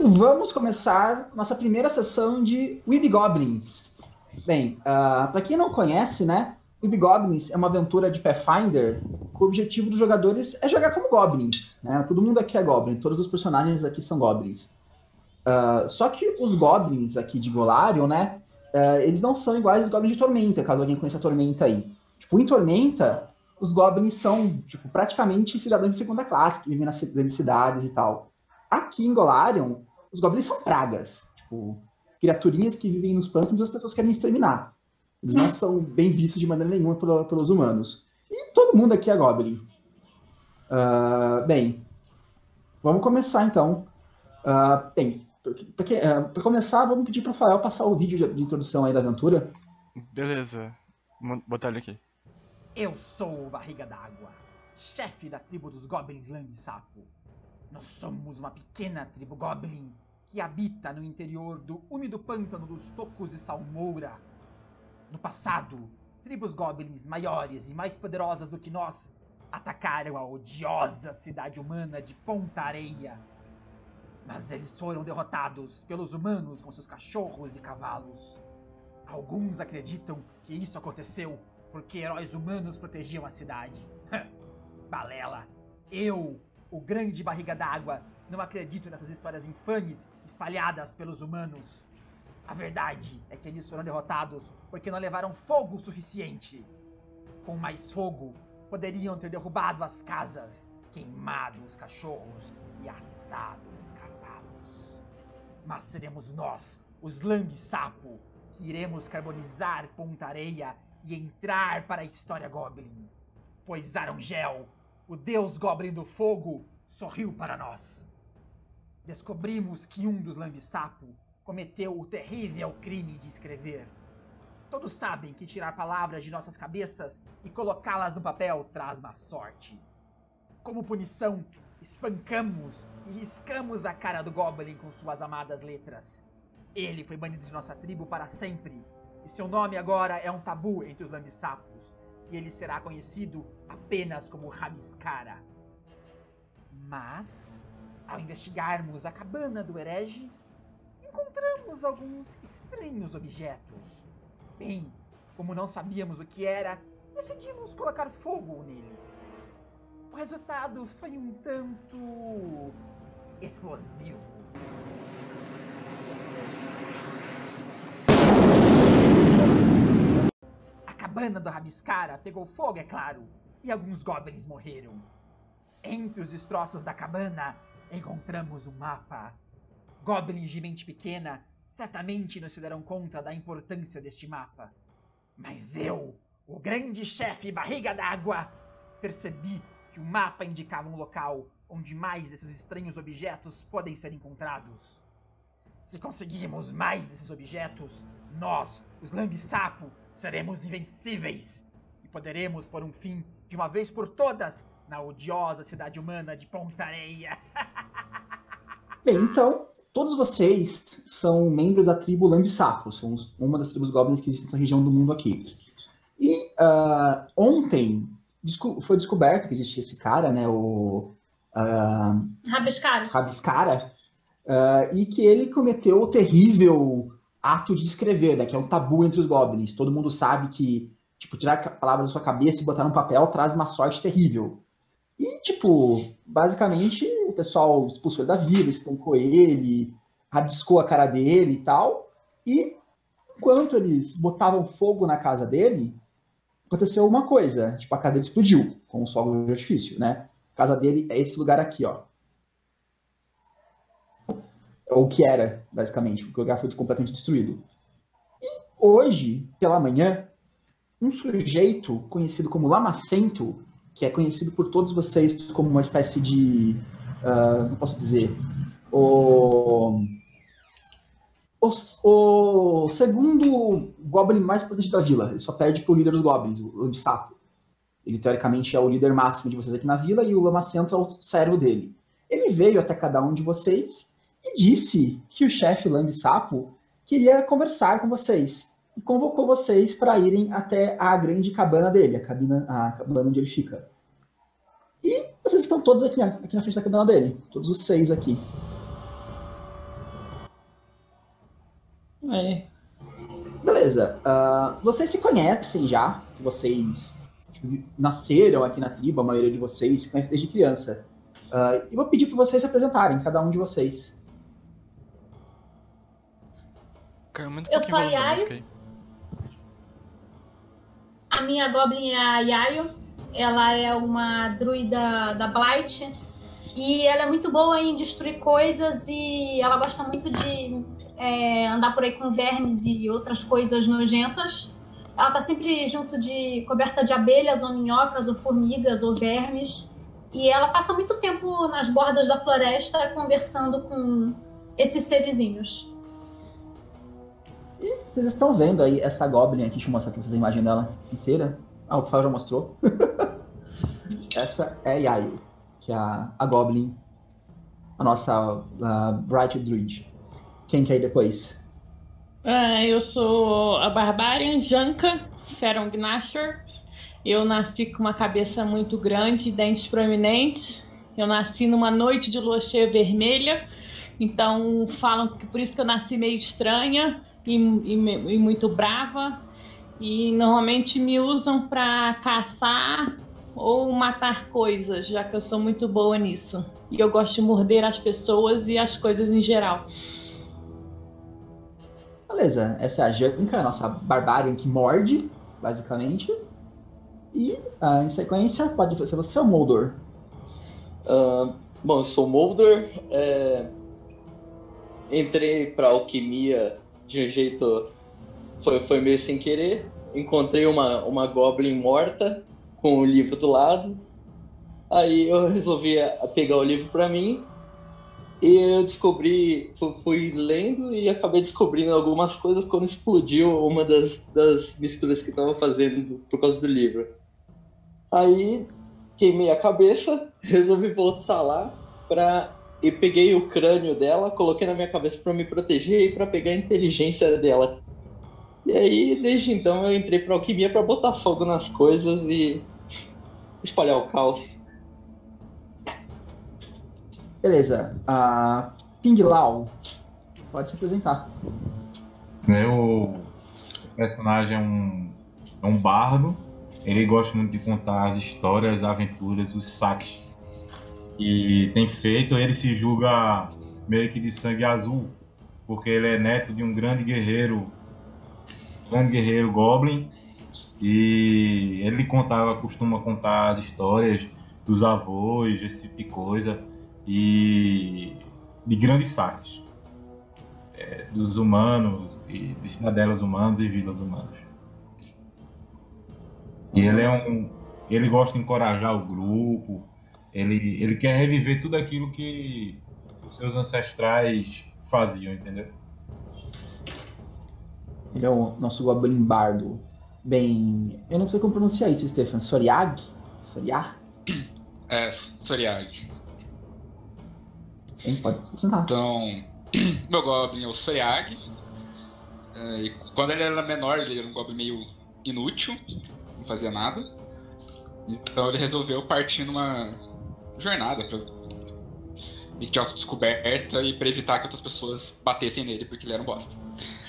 Então vamos começar nossa primeira sessão de Goblins. Bem, uh, ah, para quem não conhece, né, Goblins é uma aventura de Pathfinder o objetivo dos jogadores é jogar como Goblins. Né? Todo mundo aqui é Goblin, todos os personagens aqui são Goblins. Uh, só que os Goblins aqui de Golarion, né, uh, eles não são iguais aos Goblins de Tormenta, caso alguém conheça a Tormenta aí. Tipo, em Tormenta, os Goblins são, tipo, praticamente cidadãos de segunda classe, que vivem nas grandes cidades e tal. Aqui em Golarion, os goblins são pragas. Tipo, criaturinhas que vivem nos pântanos e as pessoas querem exterminar. Eles não hum. são bem vistos de maneira nenhuma pelos humanos. E todo mundo aqui é goblin. Uh, bem, vamos começar então. Uh, bem, para uh, começar, vamos pedir para o Rafael passar o vídeo de, de, introdução aí da aventura. Beleza, vou botar ele aqui. Eu sou o Barriga d'Água, chefe da tribo dos Goblins Lambe Sapo. Nós somos uma pequena tribo Goblin que habita no interior do úmido pântano dos Tocos de Salmoura. No passado, tribos Goblins maiores e mais poderosas do que nós atacaram a odiosa cidade humana de Ponta Areia. Mas eles foram derrotados pelos humanos com seus cachorros e cavalos. Alguns acreditam que isso aconteceu porque heróis humanos protegiam a cidade. Balela! Eu o grande barriga d'água. Não acredito nessas histórias infames espalhadas pelos humanos. A verdade é que eles foram derrotados porque não levaram fogo o suficiente. Com mais fogo, poderiam ter derrubado as casas, queimado os cachorros e assado os cavalos. Mas seremos nós, os Lang Sapo, que iremos carbonizar Ponta Areia e entrar para a história Goblin. Pois Arongel o deus Goblin do Fogo sorriu para nós. Descobrimos que um dos Lambi-Sapo cometeu o terrível crime de escrever. Todos sabem que tirar palavras de nossas cabeças e colocá-las no papel traz má sorte. Como punição, espancamos e riscamos a cara do Goblin com suas amadas letras. Ele foi banido de nossa tribo para sempre, e seu nome agora é um tabu entre os lambissapos, e ele será conhecido apenas como Rabiscara. Mas, ao investigarmos a cabana do herege, encontramos alguns estranhos objetos. Bem, como não sabíamos o que era, decidimos colocar fogo nele. O resultado foi um tanto explosivo. Cabana do Rabiscara pegou fogo, é claro, e alguns goblins morreram. Entre os destroços da cabana, encontramos um mapa. Goblins de mente pequena certamente não se deram conta da importância deste mapa. Mas eu, o grande chefe barriga d'água, percebi que o mapa indicava um local onde mais desses estranhos objetos podem ser encontrados. Se conseguirmos mais desses objetos, nós, os Lambi-Sapo, seremos invencíveis e poderemos pôr um fim, de uma vez por todas, na odiosa cidade humana de Pontareia. Bem, então, todos vocês são membros da tribo Lambi-Sapo, são uma das tribos goblins que existe nessa região do mundo aqui. E uh, ontem foi descoberto que existia esse cara, né, o... Uh, Rabiscara. Rabiscara, uh, e que ele cometeu o terrível ato de escrever, né? Que é um tabu entre os goblins. Todo mundo sabe que, tipo, tirar palavras da sua cabeça e botar no papel traz uma sorte terrível. E, tipo, basicamente, o pessoal expulsou ele da vila, espancou ele, rabiscou a cara dele e tal. E enquanto eles botavam fogo na casa dele, aconteceu uma coisa. Tipo, a casa dele explodiu com o fogo de artifício, né? A casa dele é esse lugar aqui, ó ou que era, basicamente, porque o lugar foi completamente destruído. E hoje, pela manhã, um sujeito conhecido como Lamacento, que é conhecido por todos vocês como uma espécie de. Uh, não posso dizer. O, o, o, segundo Goblin mais potente da vila. Ele só perde pro líder dos Goblins, o Lamsapo. Ele, teoricamente, é o líder máximo de vocês aqui na vila e o Lamacento é o cérebro dele. Ele veio até cada um de vocês e disse que o chefe Lambe Sapo queria conversar com vocês e convocou vocês para irem até a grande cabana dele, a cabana, a cabana onde ele fica. E vocês estão todos aqui, aqui na frente da cabana dele, todos os seis aqui. Aí. Beleza. Uh, vocês se conhecem já, vocês tipo, nasceram aqui na tribo, a maioria de vocês se conhece desde criança. Uh, e vou pedir para vocês se apresentarem, cada um de vocês. Eu sou a Yayo. A minha Goblin é a Yayo. Ela é uma druida da Blight. E ela é muito boa em destruir coisas e ela gosta muito de é, andar por aí com vermes e outras coisas nojentas. Ela tá sempre junto de coberta de abelhas ou minhocas ou formigas ou vermes. E ela passa muito tempo nas bordas da floresta conversando com esses serizinhos. Vocês estão vendo aí essa Goblin aqui, deixa eu mostrar pra vocês a imagem dela inteira. Ah, o Rafael já mostrou. essa é Yayo, que é a, a Goblin, a nossa a Bright Druid. Quem quer ir depois? Uh, eu sou a Barbarian Janka Feron Gnasher. Eu nasci com uma cabeça muito grande e dentes proeminentes. Eu nasci numa noite de lua cheia vermelha. Então falam que por isso que eu nasci meio estranha e, e, e muito brava. E normalmente me usam para caçar ou matar coisas, já que eu sou muito boa nisso. E eu gosto de morder as pessoas e as coisas em geral. Beleza, essa é a Janka, a nossa barbária que morde, basicamente. E uh, em sequência, pode ser você ou Moldor? Uh, bom, eu sou Moldor. É... Entrei pra alquimia de um jeito. Foi, foi meio sem querer. Encontrei uma, uma Goblin morta com o livro do lado. Aí eu resolvi pegar o livro para mim e eu descobri, fui, lendo e acabei descobrindo algumas coisas quando explodiu uma das, das misturas que eu tava fazendo por causa do livro. Aí queimei a cabeça, resolvi voltar lá pra. E peguei o crânio dela, coloquei na minha cabeça para me proteger e para pegar a inteligência dela. E aí, desde então, eu entrei pra alquimia para botar fogo nas coisas e espalhar o caos. Beleza. A Ping Lao, pode se apresentar. Meu personagem é um, é um bardo. Ele gosta muito de contar as histórias, as aventuras, os saques. E tem feito, ele se julga meio que de sangue azul, porque ele é neto de um grande guerreiro, grande guerreiro Goblin. E ele contava, costuma contar as histórias dos avós, esse tipo de coisa e de grandes saques é, dos humanos e de cidadelas humanas e vilas humanas. E ele é um, ele gosta de encorajar o grupo. Ele, ele quer reviver tudo aquilo que os seus ancestrais faziam, entendeu? Ele é o nosso Goblin Bardo. Bem, eu não sei como pronunciar isso, Stefan. Soriag? Soriag? É, Soriag. Quem pode se apresentar? Então, meu Goblin é o Soriag. É, e quando ele era menor, ele era um Goblin meio inútil, não fazia nada. Então ele resolveu partir numa jornada pra, de autodescoberta e para evitar que outras pessoas batessem nele porque ele era um bosta.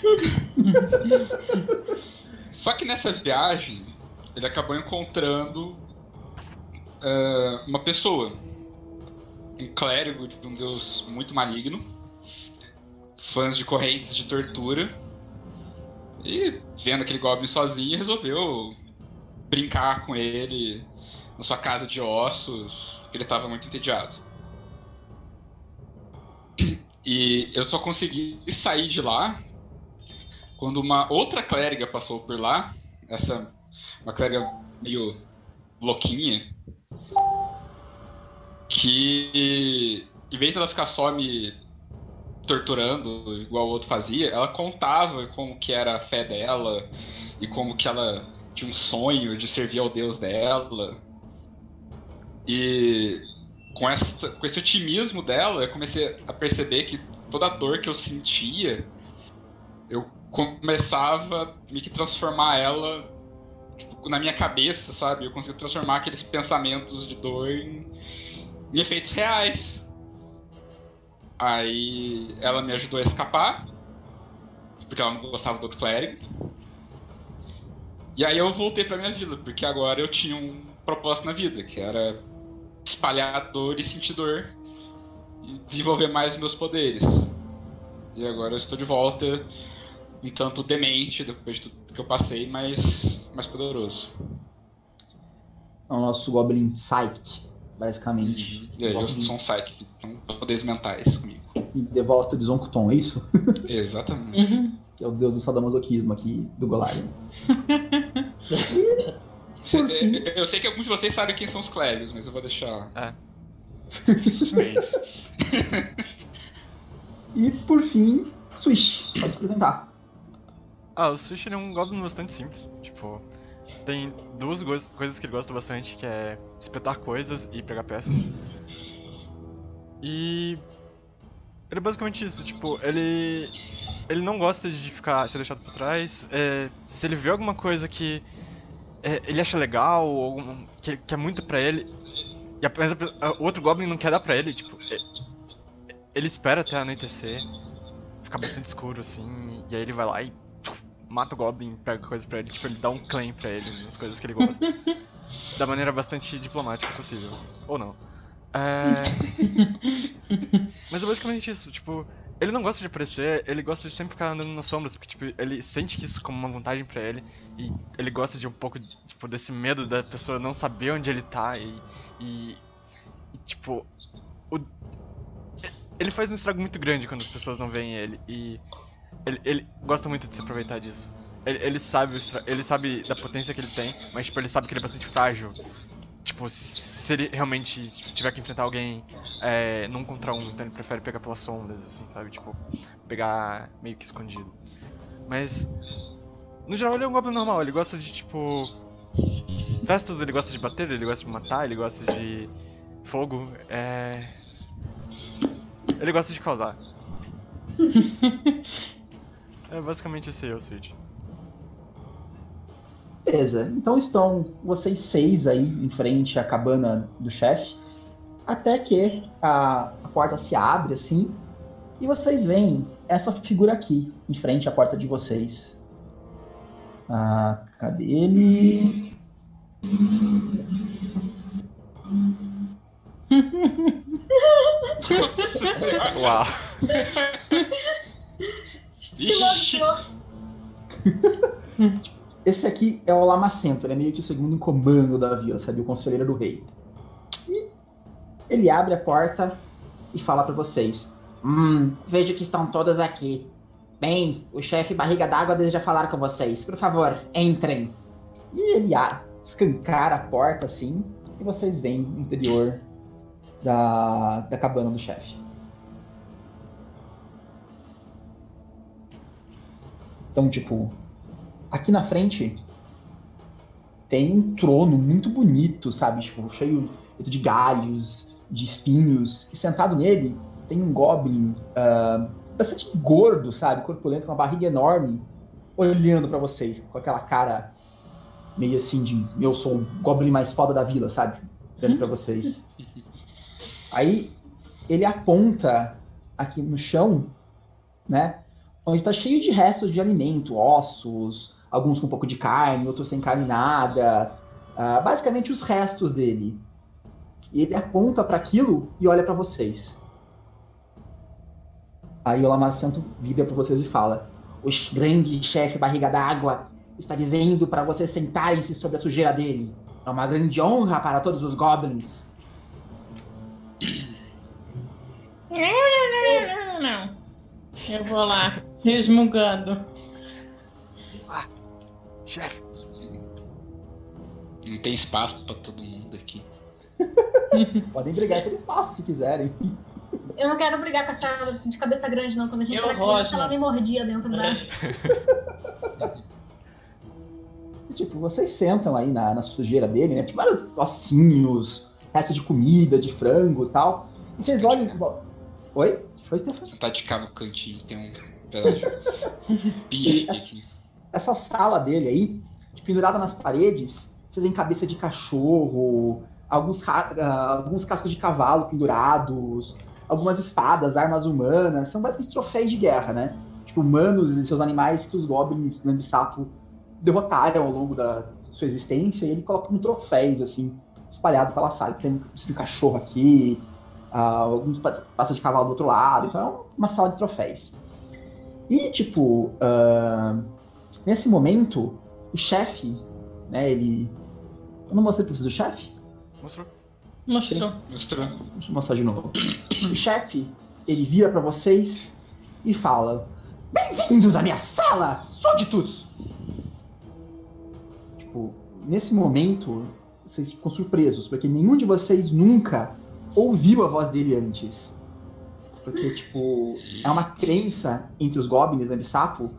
Só que nessa viagem, ele acabou encontrando uh, uma pessoa um clérigo de um deus muito maligno, fãs de correntes de tortura, e vendo aquele goblin sozinho, resolveu brincar com ele na sua casa de ossos, ele estava muito entediado. E eu só consegui sair de lá quando uma outra clériga passou por lá, essa uma clériga meio louquinha, que em vez dela ficar só me torturando igual o outro fazia, ela contava como que era a fé dela e como que ela tinha um sonho de servir ao Deus dela. E com, essa, com esse otimismo dela, eu comecei a perceber que toda a dor que eu sentia, eu começava a me que transformar ela tipo, na minha cabeça, sabe? Eu conseguia transformar aqueles pensamentos de dor em, em efeitos reais. Aí ela me ajudou a escapar, porque ela não gostava do outro clérigo. E aí eu voltei pra minha vila, porque agora eu tinha um propósito na vida, que era espalhar dor e sentir dor e desenvolver mais meus poderes. E agora eu estou de volta, um tanto demente depois de tudo que eu passei, mas mais poderoso. É o nosso Goblin Psyche, basicamente. E aí eu sou um psychic, então poderes mentais comigo. E devolta de Zonkuton, é isso? Exatamente. Uhum. Que é o deus do sadomasoquismo aqui do Golarion. Cê- Por eu- sei que alguns de vocês sabem quem são os clérigos, mas eu vou deixar É. suspense. E por fim, Swish, pode se apresentar. Ah, o ele é um Goblin bastante simples. Tipo, tem duas go- coisas que ele gosta bastante, que é espetar coisas e pegar peças. E ele é basicamente isso, tipo, ele ele não gosta de ficar ser deixado pra trás. É, se ele vê alguma coisa que é, ele acha legal ou que, que é muito pra ele, e a, mas a pe- a- o outro Goblin não quer dar pra ele, tipo, é- ele espera até anoitecer, ficar bastante escuro assim, e aí ele vai lá e tchuf, mata o Goblin, pega coisa pra ele, tipo, ele dá um claim pra ele nas coisas que ele gosta. da maneira bastante diplomática possível. Ou não. É... Mas é basicamente isso, tipo, ele não gosta de aparecer, ele gosta de sempre ficar andando nas sombras, porque tipo, ele sente que isso como uma vantagem pra ele, e ele gosta de um pouco de, tipo, desse medo da pessoa não saber onde ele tá e. e, e, tipo. o- ele faz um estrago muito grande quando as pessoas não veem ele e ele, ele gosta muito de se aproveitar disso. Ele, ele sabe ele sabe da potência que ele tem, mas tipo, ele sabe que ele é bastante frágil. Tipo, se ele realmente tiver que enfrentar alguém é, num contra um, então ele prefere pegar pelas sombras, assim, sabe? Tipo, pegar meio que escondido. Mas, no geral, ele é um goblin normal, ele gosta de, tipo. Festas, ele gosta de bater, ele gosta de matar, ele gosta de fogo, é. Ele gosta de causar. é basicamente esse aí, o Switch. Beleza, então estão vocês seis aí em frente à cabana do chefe, até que a, a porta se abre assim, e vocês veem essa figura aqui, em frente à porta de vocês. Ah, cadê ele? Uau! Ixi, Esse aqui é o Lamacento, ele é meio que o segundo em comando da vila, sabe? O conselheiro do rei. E ele abre a porta e fala pra vocês: Hum, vejo que estão todas aqui. Bem, o chefe Barriga d'Água deseja falar com vocês. Por favor, entrem. E ele a- escancara a porta assim, e vocês veem o interior da, da cabana do chefe. Então, tipo, aqui na frente tem um trono muito bonito, sabe? Tipo, cheio de galhos, de espinhos. E sentado nele tem um goblin ah, bastante gordo, sabe? Corpulento, com uma barriga enorme, olhando pra vocês, com aquela cara meio assim de eu sou o goblin mais foda da vila, sabe? Olhando pra vocês. Aí ele aponta aqui no chão, né? Onde tá cheio de restos de alimento, ossos, alguns com um pouco de carne, outros sem carne nada. ah, basicamente os restos dele. E ele aponta para aquilo e olha para vocês. Aí o Lamacento vira para vocês e fala: O grande chefe barriga d'água está dizendo para vocês sentarem-se sobre a sujeira dele. É uma grande honra para todos os goblins. Não, não, não, não. Eu vou lá, resmungando. Chefe! não tem espaço pra todo mundo aqui. Podem brigar pelo espaço se quiserem. Eu não quero brigar com essa de cabeça grande, não. Quando a gente Eu era criança, gosto. ela me mordia dentro da. É. E, tipo, vocês sentam aí na, na sujeira dele, né? Tem vários ossinhos, restos de comida, de frango e tal. E vocês olham. Oi? O que foi, Stefan? Sentar de cá no cantinho, tem um pedaço de bife aqui. Essa sala dele aí, de pendurada nas paredes, vocês veem cabeça de cachorro, alguns, ah, alguns cascos de cavalo pendurados, algumas espadas, armas humanas, são basicamente troféus de guerra, né? Tipo, humanos e seus animais que os goblins lambe-sapo derrotaram ao longo da sua existência, e ele coloca um troféus, assim, espalhado pela sala. Tem um cachorro aqui, uh, alguns passam de cavalo do outro lado, então é uma sala de troféus. E, tipo, uh, nesse momento, o chefe, né, ele. Eu não mostrei pra vocês o chefe? Mostrou. Mostrou. Mostrou. Deixa eu mostrar de novo. O chefe, ele vira para vocês e fala: Bem-vindos à minha sala, súditos! Tipo, nesse momento, vocês ficam surpresos, porque nenhum de vocês nunca ouviu a voz dele antes. Porque, tipo, é uma crença entre os goblins né, de sapo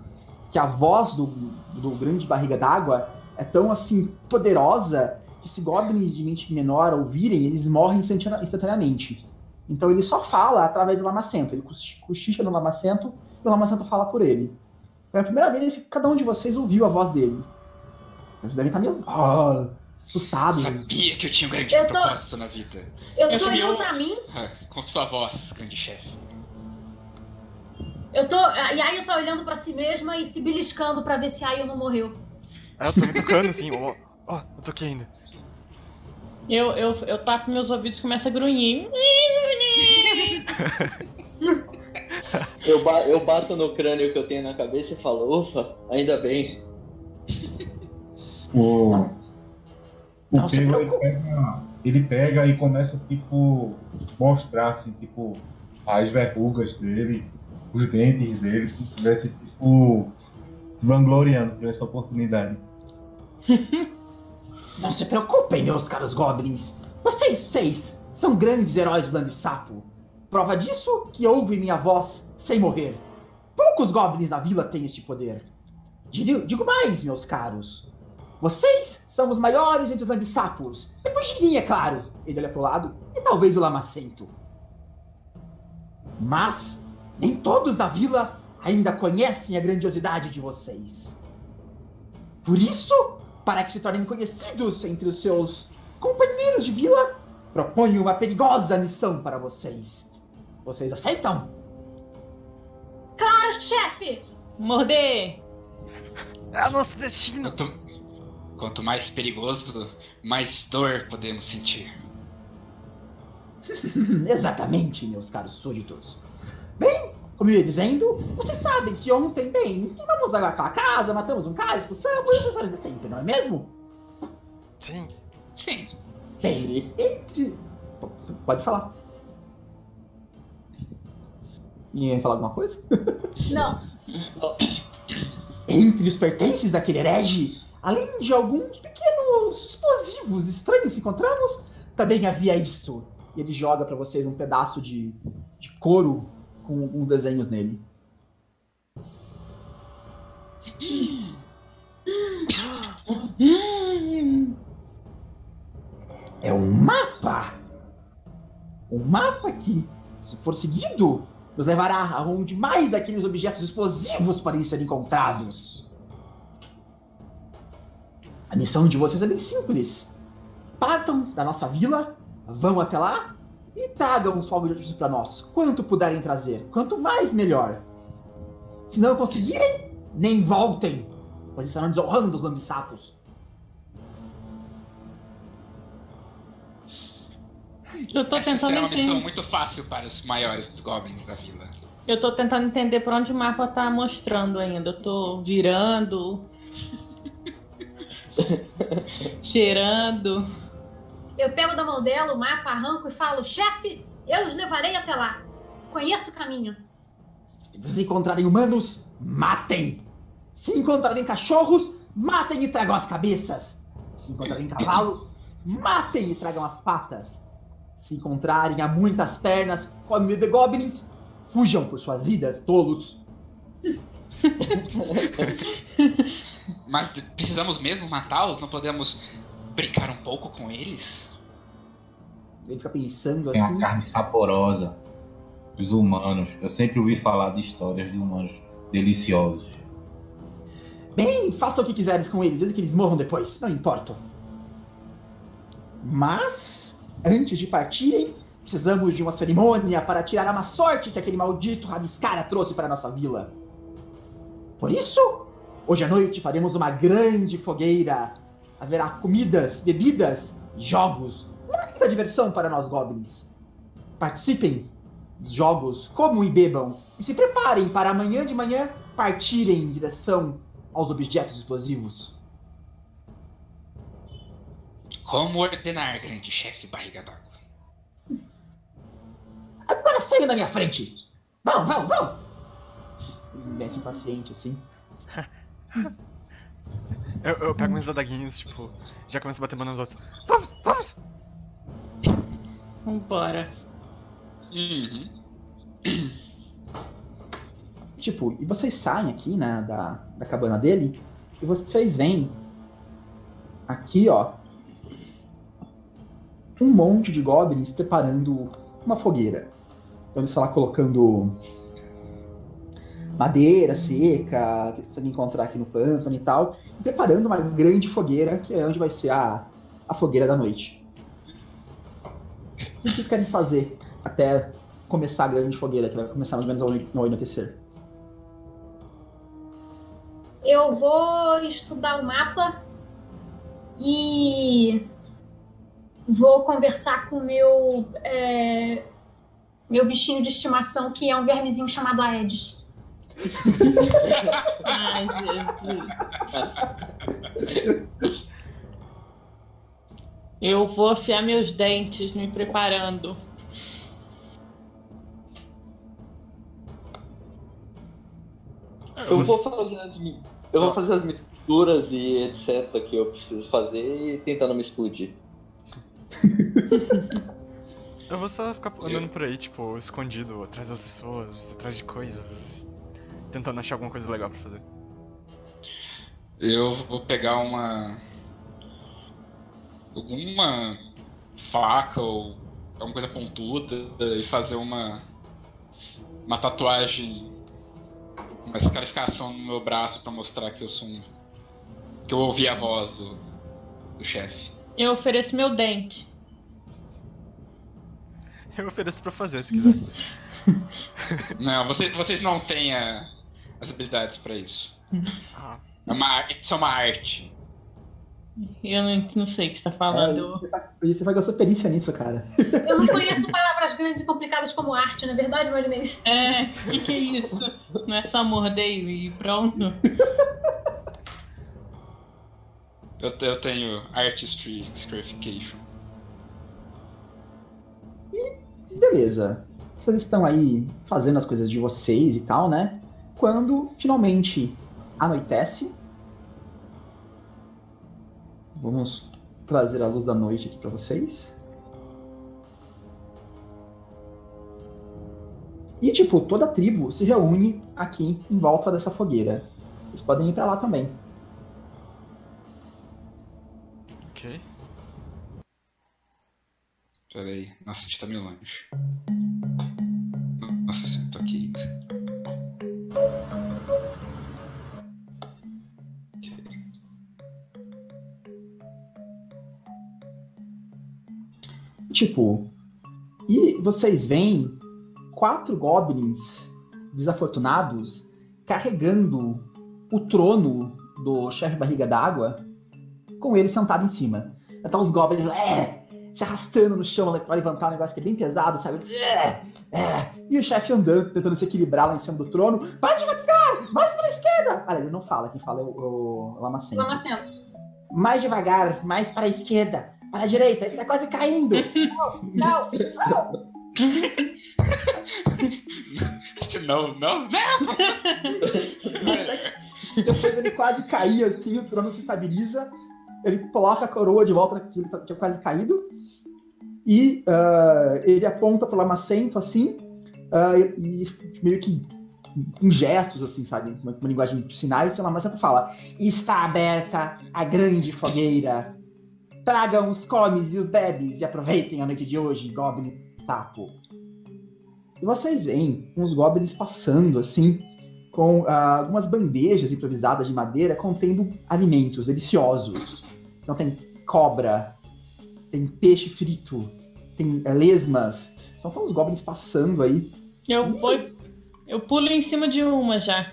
que a voz do, do grande barriga d'água é tão, assim, poderosa que se goblins de mente menor ouvirem, eles morrem instantaneamente. Então ele só fala através do lamacento. Ele cochicha no lamacento e o lamacento fala por ele. Foi a primeira vez que cada um de vocês ouviu a voz dele. Vocês devem estar meio oh, assustados. Sabia que eu tinha um grande Eu tô- propósito na vida. Eu tô Esse olhando pra mim, Ah, Com sua voz, grande chefe. Eu tô. A Yayo tá olhando pra si mesma e se beliscando pra ver se a Yayo não morreu. Aí eu tô me tocando assim, ó, ó, eu tô aqui ainda. Eu, eu, eu tapo meus ouvidos e começo a grunhir. Eu, ba- eu bato no crânio que eu tenho na cabeça e falo, ufa, ainda bem. O, o Não se Pedro, ele preocupe. pega, ele pega e começa, tipo, mostrar, assim, tipo, as verrugas dele, os dentes dele, como se tivesse, tipo, se vangloriando por essa oportunidade. Não se preocupem, meus caros goblins. Vocês seis são grandes heróis do Lambe Sapo. Prova disso que ouvem minha voz sem morrer. Poucos goblins na vila têm este poder. Digo, mais, meus caros. Vocês são os maiores entre os lambissapos. Depois de mim, é claro. Ele olha pro lado. E talvez o lamacento. Mas nem todos na vila ainda conhecem a grandiosidade de vocês. Por isso, para que se tornem conhecidos entre os seus companheiros de vila, proponho uma perigosa missão para vocês. Vocês aceitam? Claro, chefe! Morder! É o nosso destino! Quanto, quanto mais perigoso, mais dor podemos sentir. Exatamente, meus caros súditos. Bem, como eu ia dizendo, vocês sabem que ontem, bem, vamos àquela casa, matamos um cara, expulsamos, essas coisas de sempre, não é mesmo? Sim. Sim. Bem, entre. Pode falar. Ia falar alguma coisa? Não, Entre os pertences daquele herege, além de alguns pequenos explosivos estranhos que encontramos, também havia isso. E ele joga pra vocês um pedaço de, de couro com alguns desenhos nele. É um mapa! Um mapa que, se for seguido, nos levará a onde mais daqueles objetos explosivos podem ser encontrados. A missão de vocês é bem simples. Partam da nossa vila, vão até lá e tragam os fogos de artifício para nós. Quanto puderem trazer. Quanto mais, melhor. Se não conseguirem, nem voltem, pois estarão desonrando os lambissapos. Eu tô Essa tentando será uma missão entender. muito fácil para os maiores goblins da vila. Eu tô tentando entender pra onde o mapa tá mostrando ainda. Eu tô virando. cheirando. Eu pego da mão dela o mapa, arranco e falo: chefe, eu os levarei até lá. Conheço o caminho. Se vocês encontrarem humanos, matem! Se encontrarem cachorros, matem e tragam as cabeças! Se encontrarem cavalos, matem e tragam as patas! Se encontrarem a muitas pernas, como The Goblins, fujam por suas vidas, tolos! Mas de- precisamos mesmo matá-los? Não podemos brincar um pouco com eles? Ele fica pensando Tem uma assim. carne saborosa. Os humanos. Eu sempre ouvi falar de histórias de humanos deliciosos. Bem, façam o que quiseres com eles, desde que eles morram depois, não importa. Mas, antes de partirem, precisamos de uma cerimônia para tirar a má sorte que aquele maldito Rabiscara trouxe para nossa vila. Por isso, Hoje à noite faremos uma grande fogueira. Haverá comidas, bebidas, jogos. Muita diversão para nós goblins. Participem dos jogos, comam e bebam. E se preparem para amanhã de manhã partirem em direção aos objetos explosivos. Como ordenar, grande chefe barriga d'água? Agora saiam da minha frente! Vão, vão, vão! Ele me mete impaciente assim. Eu, eu pego minhas adaguinhas, tipo, já começo a bater mão nos outros. Vamos, vamos! Vambora. Uhum. Tipo, e vocês saem aqui, né, da, da cabana dele, e vocês veem aqui, ó, um monte de goblins preparando uma fogueira. Então eles estão lá colocando madeira seca, que conseguem encontrar aqui no pântano e tal, e preparando uma grande fogueira, que é onde vai ser a, a fogueira da noite. O que vocês querem fazer até começar a grande fogueira, que vai começar mais ou menos no anoitecer? Eu vou estudar o mapa e vou conversar com o meu, é, meu bichinho de estimação, que é um vermezinho chamado Aedes. Ai, Jesus. Eu vou afiar meus dentes, me preparando. Eu vou fazer as, eu vou fazer as misturas e etc que eu preciso fazer e tentar não me explodir. Eu vou só ficar andando por aí, tipo, escondido atrás das pessoas, atrás de coisas, tentando achar alguma coisa legal pra fazer. Eu vou pegar uma. alguma faca ou alguma coisa pontuda e fazer uma. uma tatuagem. uma escarificação no meu braço pra mostrar que eu sou um. que eu ouvi a voz do. do chefe. Eu ofereço meu dente. Eu ofereço pra fazer, se quiser. Não, vocês, vocês não têm a- as habilidades pra isso. Ah, É uma, isso é uma arte. Eu não, não sei o que você tá falando. É, você, tá- você vai gastar perícia nisso, cara. Eu não conheço palavras grandes e complicadas como arte, não é verdade, Marinês? É, o que, que é isso? Não é só morder e pronto? Eu, eu tenho Artistry Scarification. Beleza. Vocês estão aí fazendo as coisas de vocês e tal, né? Quando finalmente anoitece. Vamos trazer a luz da noite aqui pra vocês. E tipo, toda a tribo se reúne aqui em volta dessa fogueira. Vocês podem ir pra lá também. ok. Pera aí. Nossa, a gente tá meio longe. Tipo, e vocês veem quatro goblins desafortunados carregando o trono do chefe barriga d'água com ele sentado em cima. Então os goblins é, se arrastando no chão para levantar um negócio que é bem pesado, sabe? Eles, é, é. E o chefe andando, tentando se equilibrar lá em cima do trono. Vai devagar, mais para a esquerda. Ah, ele não fala, quem fala é o, o Lamacento. Lamacento. Mais devagar, mais para a esquerda, para a direita, ele tá quase caindo. Não, não, não. Não, não, não! Depois ele quase caía assim, o trono se estabiliza. Ele coloca a coroa de volta, que ele tá- tinha quase caído. E ah, ele aponta pro Lamacento assim, ah, e, meio que em gestos, assim, sabe? Uma, uma linguagem de sinais. E o Lamacento fala: Está aberta a grande fogueira. Tragam os comes e os bebes e aproveitem a noite de hoje, Goblin Tapo. E vocês veem uns goblins passando assim, com ah, algumas bandejas improvisadas de madeira contendo alimentos deliciosos. Então tem cobra, tem peixe frito, tem eh, lesmas. Então estão os goblins passando aí. Eu, vou, eu pulo em cima de uma já.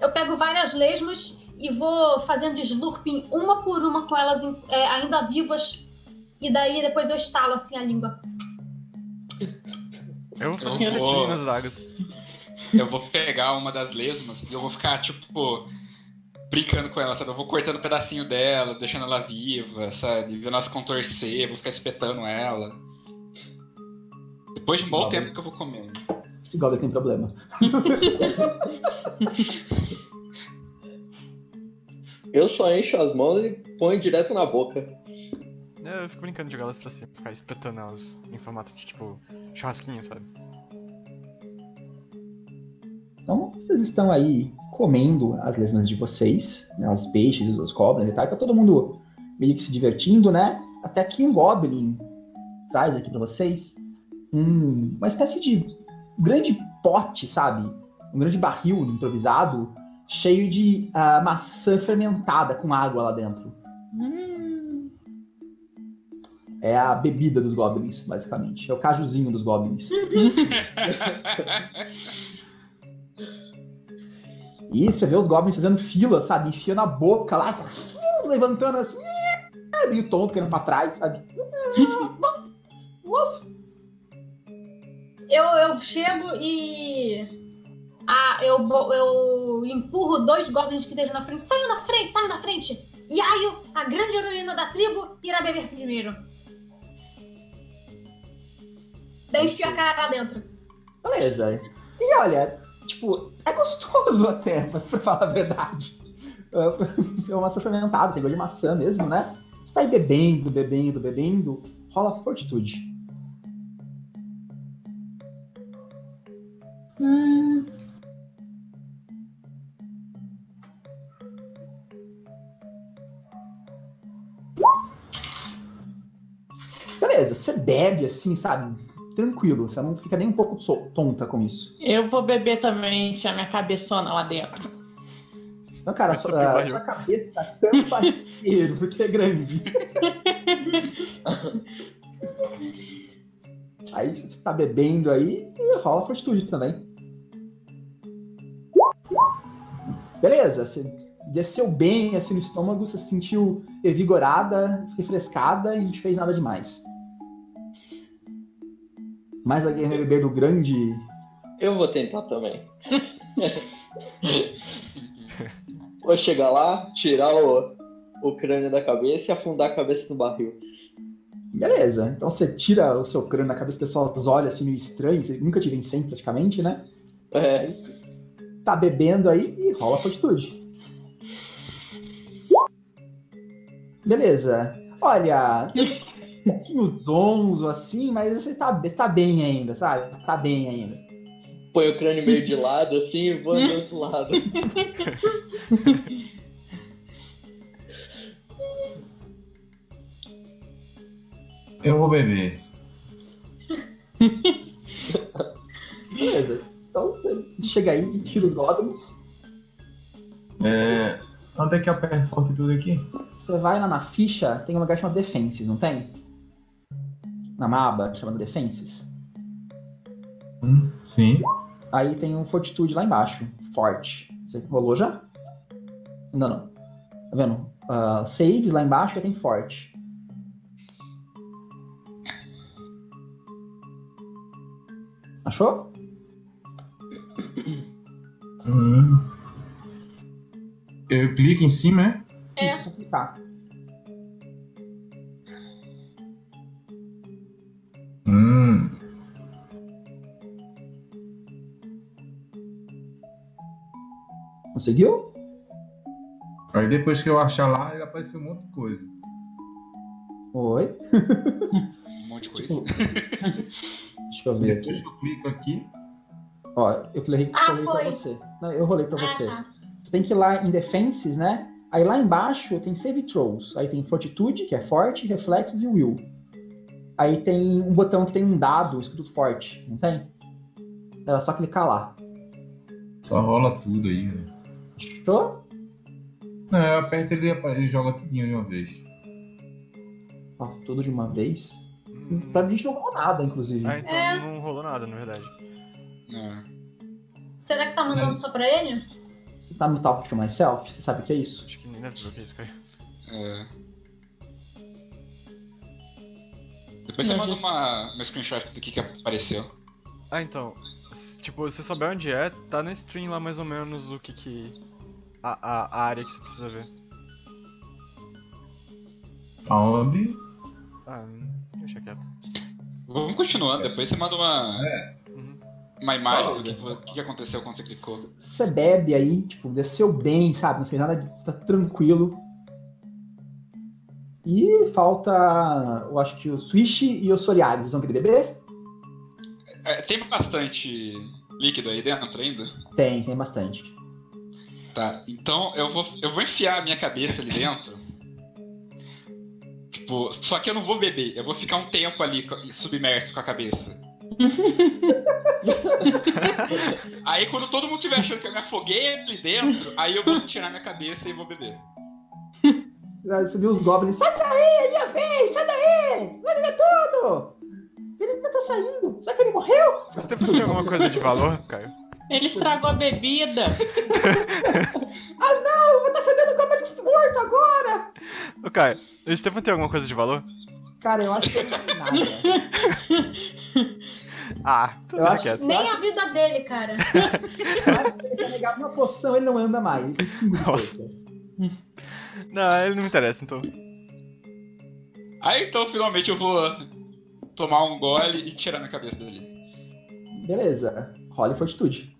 eu pego várias lesmas e vou fazendo slurping uma por uma com elas é, ainda vivas. E daí depois eu estalo assim a língua. Eu vou fazer um Eu vou- nas adagas. Eu vou pegar uma das lesmas e eu vou ficar, tipo, brincando com ela, sabe? Eu vou cortando um pedacinho dela, deixando ela viva, sabe? Vendo ela se contorcer, vou ficar espetando ela. Depois de um bom tempo que eu vou comer. Esse Goblin tem problema. Eu só encho as mãos e ponho direto na boca. É, eu fico brincando de jogar elas pra cima, ficar espetando elas em formato de tipo churrasquinho, sabe? Então, vocês estão aí comendo as lesmas de vocês, né, as peixes, os goblins e tal. Tá todo mundo meio que se divertindo, né? Até que um goblin traz aqui pra vocês um- uma espécie de grande pote, sabe? Um grande barril improvisado, cheio de ah, maçã fermentada com água lá dentro. Hum, É a bebida dos goblins, basicamente. É o cajuzinho dos goblins. E você vê os goblins fazendo fila, sabe? Enfiando a boca lá, levantando assim, meio tonto, querendo pra trás, sabe? Eu, eu chego e. Ah, eu, eu empurro dois goblins que estejam na frente. Saiam na frente, saiam na frente! Yaio, a grande heroína da tribo, irá beber primeiro. Enfio a cara lá dentro. Beleza. E olha, tipo, é gostoso até, pra falar a verdade. É uma maçã fermentada, tem gosto de maçã mesmo, né? Você tá aí bebendo, bebendo, bebendo, rola fortitude. Hum, bebe assim, sabe? Tranquilo, você não fica nem um pouco tonta com isso. eu vou beber também, enfiar minha cabeçona lá dentro. Então, cara, Vai sua, barril. sua cabeça tá tampa inteiro, porque é grande. aí você tá bebendo aí e rola fortitude também. Beleza, você desceu bem assim no estômago, você se sentiu revigorada, refrescada e não te fez nada demais. Mais alguém vai beber do grande. Eu vou tentar também. vou chegar lá, tirar o, o crânio da cabeça e afundar a cabeça no barril. Beleza, então você tira o seu crânio na cabeça, o pessoal olha assim meio estranho, você nunca te vem sem praticamente, né? É, você tá bebendo aí e rola fortitude. Beleza. Olha, você pouquinho zonzo assim, mas você tá, tá bem ainda, sabe? Tá bem ainda. põe o crânio meio de lado assim e vou do outro lado. Eu vou beber. Beleza. Então você chega aí e tira os goblins. É, onde é que eu aperto fortitude aqui? Você vai lá na ficha, tem um lugar chamado Defenses, não tem? Na aba chamada Defenses. Hum, sim. Aí tem um Fortitude lá embaixo, Forte. Você rolou já? Ainda não. Tá vendo? Ah, saves lá embaixo e tem Forte. Achou? Hum. Eu clico em cima, é? É. Eu clicar. Conseguiu? Aí depois que eu achar lá, ele apareceu um monte de coisa. Oi. Um monte de coisa. Tipo, deixa eu ver Depois aqui. que eu clico aqui, Ó, eu falei, Ah, pra foi. você. Não, eu rolei pra Ah, você. tá. Você tem que ir lá em Defenses, né? Aí lá embaixo tem Save Throws. Aí tem Fortitude, que é forte, Reflexos e Will. Aí tem um botão que tem um dado escrito forte, não tem? Era só clicar lá. só rola tudo aí, velho. Achou? Não, eu aperto ele ele joga tudinho de uma vez. Ó, tudo de uma vez. Hum. Pra gente não rolou nada, inclusive. Ah, então É. não rolou nada, na verdade. É. Será que tá mandando só pra ele? Você tá no Talk to Myself? Você sabe o que é isso? Acho que nem deve saber o que é isso, cara. É. Depois você manda uma, uma screenshot do que, que apareceu. Ah, então. Tipo, se você souber onde é, tá na stream lá mais ou menos o que que. A, a, a área que você precisa ver. Aonde? Ah, deixa quieto. Vamos continuando, depois você manda uma, Uhum. uma imagem do Pausa. que, que que aconteceu quando você clicou. Você bebe aí, tipo, desceu bem, sabe? Não fez nada, de- tá tranquilo. E falta, eu acho que o Swish e o Soriaga, vocês vão querer beber? É, tem bastante líquido aí dentro ainda? Tem, tem bastante. Tá, então eu vou, eu vou enfiar a minha cabeça ali dentro. Tipo, só que eu não vou beber, eu vou ficar um tempo ali submerso com a cabeça. aí quando todo mundo tiver achando que eu me afoguei ali dentro, aí eu vou tirar minha cabeça e vou beber. Aí Você viu os goblins, sai daí, é minha vez, sai daí, vai beber tudo! Ele ainda tá saindo, será que ele morreu? O Stefan tem alguma coisa de valor, Caio? Ele estragou a bebida. Ah não, eu vou estar fedendo o goblin morto agora! Ô, Caio, o Stefan tem alguma coisa de valor? Cara, eu acho que ele não tem nada. Ah, então Eu acho que- quieto. Nem a vida dele, cara. Eu acho que se ele carregar uma poção, ele não anda mais. De Nossa. Não, ele não me interessa, então. Aí então finalmente eu vou tomar um gole e tirar minha cabeça dali. Beleza, role fortitude.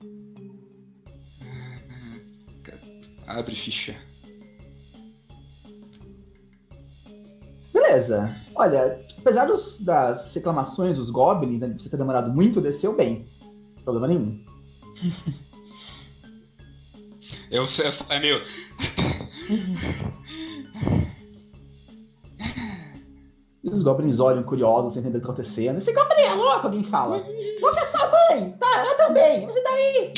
Abre ficha. Beleza. Olha, apesar dos- das reclamações dos goblins, né, de você ter demorado muito, desceu bem. Problema nenhum. Eu, eu, é meio. E os goblins olham curiosos, sem entender o que tá acontecendo. Esse goblin é louco, alguém fala. Louca é sua mãe! Tá, ela também! Mas e daí?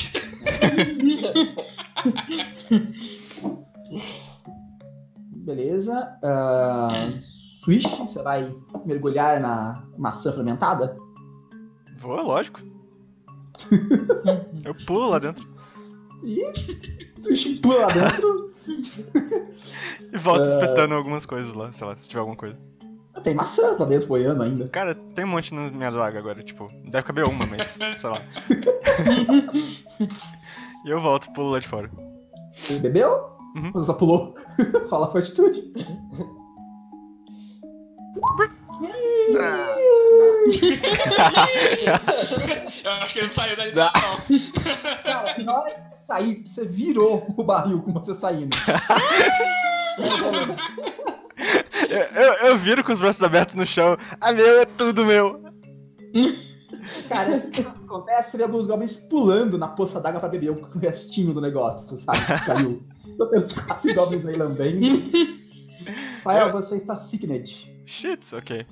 Beleza. ah, Swish, você vai mergulhar na maçã fermentada? Vou, lógico. Eu pulo lá dentro Swish pula lá dentro. e volto Ah. espetando algumas coisas lá, sei lá, se tiver alguma coisa. Tem maçãs lá dentro boiando ainda. Cara, tem um monte na minha daga agora, tipo, deve caber uma, mas sei lá. e eu volto, pulo lá de fora. Você bebeu? Uhum. Você só pulou. Fala fortitude. Eu acho que ele saiu daí Não. não. Cara, na hora que você sair, você virou o barril com você saindo. Eu, eu, eu viro com os braços abertos no chão. Ah, meu, é tudo meu. Cara, esse que acontece, você vê alguns goblins pulando na poça d'água pra beber o restinho do negócio, sabe? Que Caiu. Tô pensando quatro goblins aí lambendo. Fael, você está sickned. Shit, ok.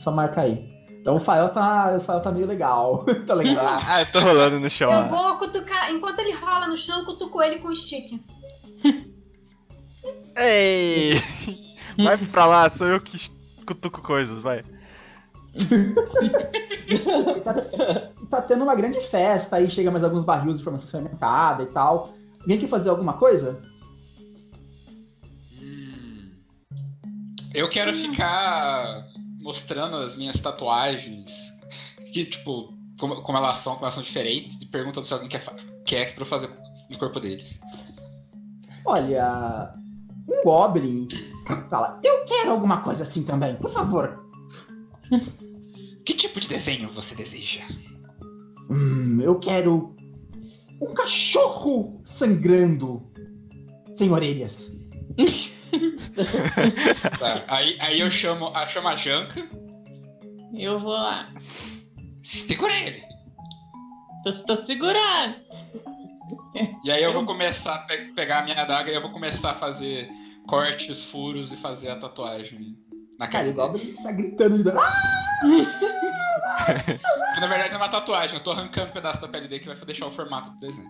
Só marca aí. Então o Fael tá, o Fael tá meio legal. tá legal. Ah, eu tô rolando no chão. Eu lá. vou cutucar. Enquanto ele rola no chão, eu cutuco ele com o stick. Ei! Vai pra lá, sou eu que cutuco coisas, vai. E tá, e tá tendo uma grande festa aí, chega mais alguns barris de formação fermentada e tal. Alguém quer fazer alguma coisa? Hum. Eu quero ficar mostrando as minhas tatuagens. Que, tipo, como, como elas são, como elas são diferentes, e perguntando se alguém quer, quer pra eu fazer no corpo deles. Olha, um goblin fala, eu quero alguma coisa assim também, por favor. Que tipo de desenho você deseja? Hum, eu quero um cachorro sangrando, sem orelhas. Tá, aí, aí eu chamo, a chamo a Janka. Eu vou lá. Segura ele! Tô, tô segurando. E aí eu vou começar a pe- pegar a minha adaga e eu vou começar a fazer cortes, furos e fazer a tatuagem na Cara, cara o goblin tá gritando de dor. Na verdade não é uma tatuagem, eu tô arrancando um pedaço da pele dele que vai deixar o formato do desenho.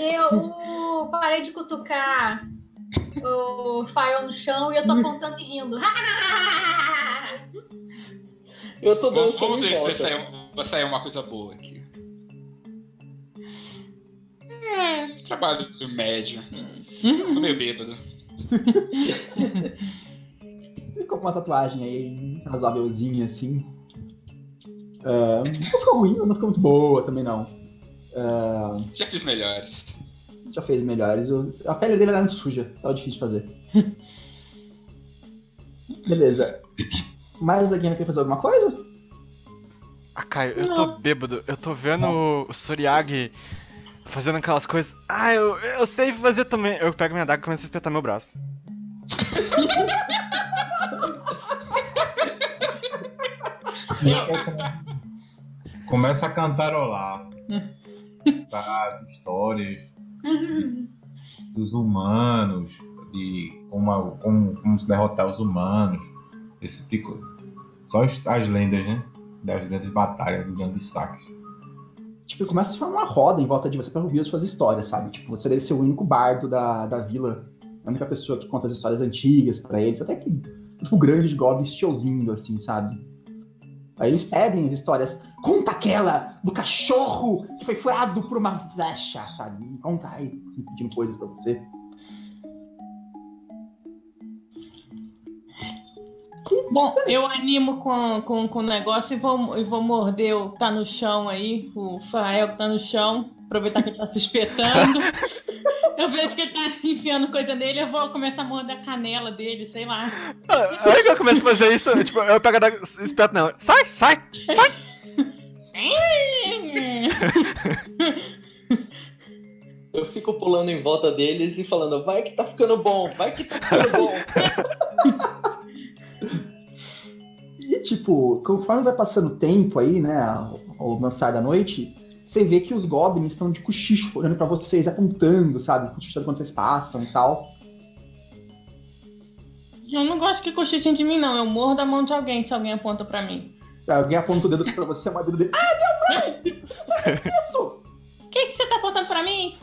Eu parei de cutucar o Fael no chão e eu tô apontando e rindo. Eu tô dando Vamos, ver se vai sair, vai sair uma coisa boa aqui. É, trabalho médio. Uhum. Tô meio bêbado. Ficou com uma tatuagem aí, razoávelzinha assim. Ah, não ficou ruim, não ficou muito boa também não. Ah, Já fiz melhores. já fez melhores. A pele dele era muito suja, tava difícil de fazer. Beleza. Mais alguém quer fazer alguma coisa? Ah, Caio, eu tô bêbado. Eu tô vendo o Soriagi fazendo aquelas coisas. Ah, eu, eu sei fazer também. Eu pego minha daga e começo a espetar meu braço. Começa a cantarolar as histórias dos humanos, de como, como, como derrotar os humanos, esse tipo de coisa. Só as lendas, né? Das grandes batalhas, os grandes saques. Tipo, começa a se formar uma roda em volta de você pra ouvir as suas histórias, sabe? Tipo, você deve ser o único bardo da, da vila, a única pessoa que conta as histórias antigas pra eles, até que o grande de goblins te ouvindo, assim, sabe? Aí eles pedem as histórias. Conta aquela do cachorro que foi furado por uma flecha, sabe? Conta aí, pedindo coisas pra você. Bom, eu animo com, com, com o negócio e vou, e vou morder o que tá no chão aí, o Fael que tá no chão, aproveitar que ele tá se espetando. Eu vejo que ele tá enfiando coisa nele, eu vou começar a morder a canela dele, sei lá. Ah, Aí que eu começo a fazer isso, eu, tipo, eu pego a espeto nela. Sai, sai, sai! Eu fico pulando em volta deles e falando, vai que tá ficando bom, vai que tá ficando bom. tipo, conforme vai passando o tempo aí, né, ao, lançar da noite, você vê que os goblins estão de cochicho, olhando pra vocês, apontando, sabe? Cochichando quando vocês passam e tal. Eu não gosto que cochichem de mim, não. Eu morro da mão de alguém se alguém aponta pra mim. Alguém aponta o dedo pra você, uma dedo dele. Ah, minha mãe! Você isso? O que, que você tá apontando pra mim?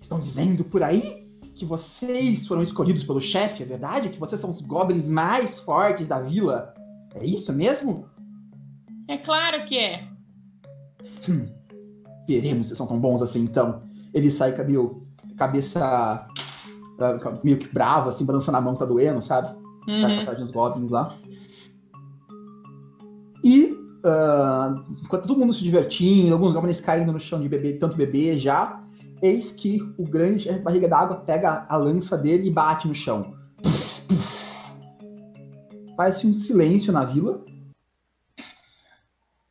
Estão dizendo por aí que vocês foram escolhidos pelo chefe, é verdade? Que vocês são os goblins mais fortes da vila? É isso mesmo? É claro que é. Veremos se são tão bons assim, então. Ele sai com a meio, cabeça ah, meio que brava, assim, balançando a mão tá doendo, sabe? Tá Uhum. atrás de uns goblins lá. E, ah, enquanto todo mundo se divertindo, alguns goblins caindo no chão de bebê, tanto bebê já, eis que o grande barriga d'água pega a lança dele e bate no chão. Faz-se um silêncio na vila.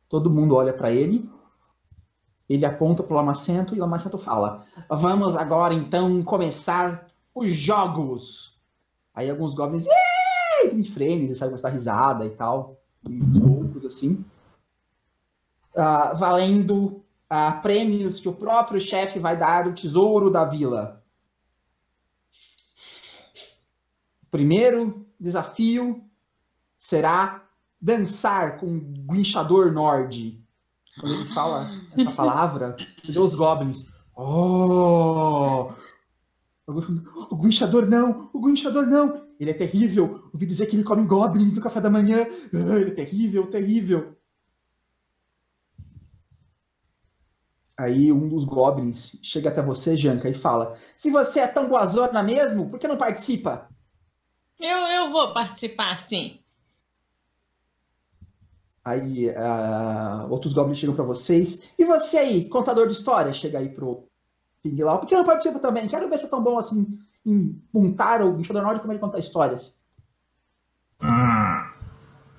Todo mundo olha pra ele. Ele aponta pro Lamacento e o Lamacento fala: Vamos agora então começar os jogos. Aí alguns goblins "Êêê!" entram em frames, sabe, dar risada e tal. E loucos assim. Ah, valendo ah, prêmios que o próprio chefe vai dar o tesouro da vila. O primeiro desafio será dançar com o guinchador Nord. Quando ele fala essa palavra, vê os goblins. Oh! O guinchador não! O guinchador não! Ele é terrível! Ouvi dizer que ele come goblins no café da manhã! Ah, ele é terrível, terrível! Aí um dos goblins chega até você, Janka, e fala: Se você é tão boazona mesmo, por que não participa? Eu, eu vou participar, sim. Aí ah, outros goblins chegam pra vocês. E você aí, contador de história, chega aí pro Ping lá. Por que não participa também? Quero ver se é tão bom assim em montar o bicho da Norte como ele conta histórias. Hum,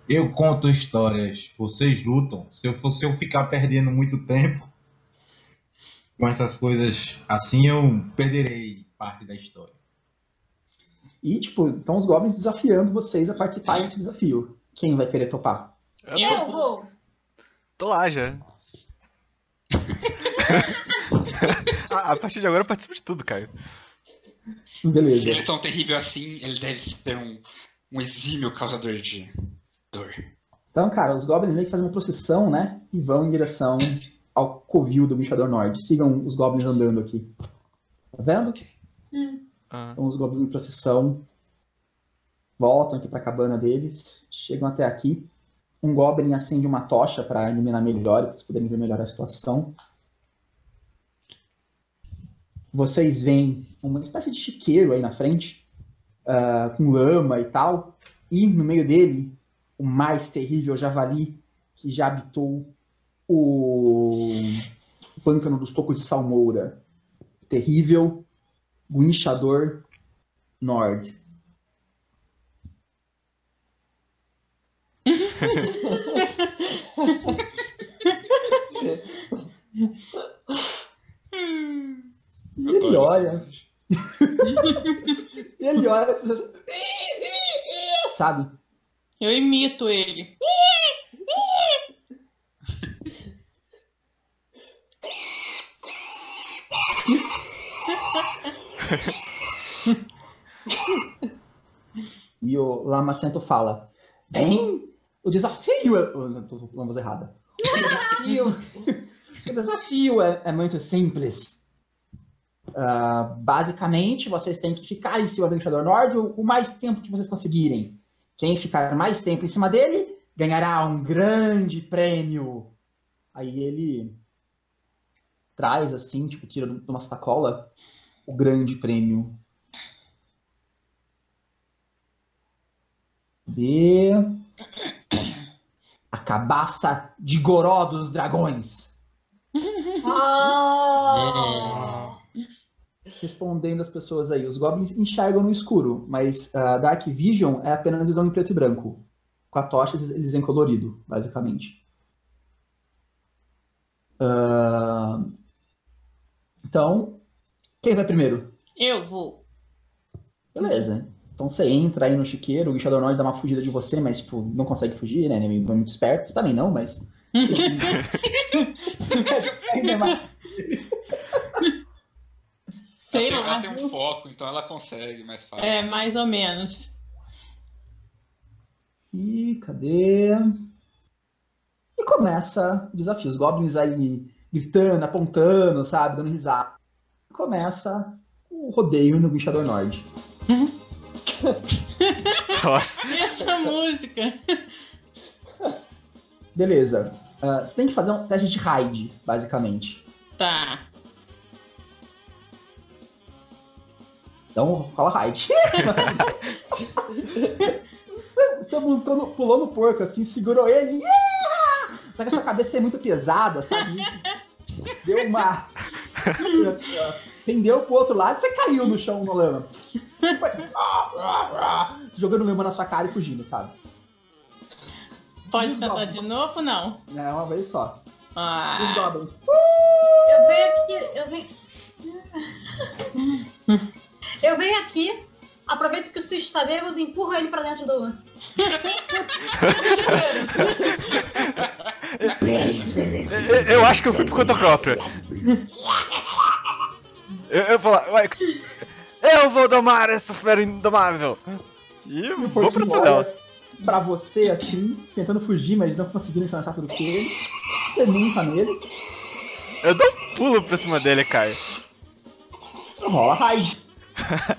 eu conto histórias, vocês lutam. Se eu fosse eu ficar perdendo muito tempo com essas coisas assim, eu perderei parte da história. E, tipo, estão os goblins desafiando vocês a participarem desse desafio. Quem vai querer topar? Eu Eu tô, vou. tô lá já. a, a partir de agora eu participo de tudo, Caio. Se Beleza. ele é tão terrível assim, ele deve ser um, um exímio causador de dor. Então, cara, os goblins meio que fazem uma procissão, né? E vão em direção ao covil do Bichador Norte. Sigam os goblins andando aqui. Tá vendo? Ah, Então os goblins em procissão voltam aqui pra cabana deles, chegam até aqui. Um goblin acende uma tocha para iluminar melhor, para vocês poderem ver melhor a situação. vocês veem uma espécie de chiqueiro aí na frente, ah, com lama e tal, e no meio dele, o mais terrível javali que já habitou o pântano dos tocos de Salmoura. Terrível guinchador Nord. E ele olha. e ele olha e assim, sabe? Eu imito ele. E o Lamacento fala: Bem, o desafio é. não, voz errada. O desafio, o desafio é, é muito simples. Ah, basicamente, vocês têm que ficar em cima do Enxador Nord o, o mais tempo que vocês conseguirem. Quem ficar mais tempo em cima dele ganhará um grande prêmio. Aí ele traz assim, tipo, tira de uma sacola o grande prêmio. De a cabaça de Goró dos dragões. Ah! Respondendo as pessoas aí, os goblins enxergam no escuro, mas a Dark Vision é apenas visão em preto e branco. Com a tocha eles- veem colorido, basicamente. Ah, Então, quem vai primeiro? Eu vou. Beleza. Então você entra aí no chiqueiro, o Guichador Nord dá uma fugida de você, mas tipo, não consegue fugir, né? Não é muito esperto. Você também não, mas. Sei Ela lá. tem um foco, então ela consegue mais fácil. É, mais ou menos. E cadê? E começa o desafio. Os goblins aí gritando, apontando, sabe? Dando risada. E começa o rodeio no Guichador Nord. Nossa. Essa música? Beleza. Ah, você tem que fazer um teste de raid, basicamente. Tá. Então, fala raid. você, você montou no- pulou no porco, assim, segurou ele. Yeah! Só que a sua cabeça é muito pesada, sabe? Deu uma. Pendeu pro outro lado e você caiu no chão no lama. Jogando lama na sua cara e fugindo, sabe? Pode tentar de novo não? É uma vez só. Os Ah, goblins. Eu venho aqui, eu venho. Eu venho aqui, aproveito que o Sushi tá bêbado e empurro ele pra dentro do. eu acho que eu fui por conta própria. Eu, eu vou lá, ué, eu vou domar essa fera indomável. E eu vou pra cima dela. pra você, assim, tentando fugir, mas não conseguindo ser mais rápido que ele. Você monta nele. Eu dou um pulo pra cima dele, Caio. Rola raid.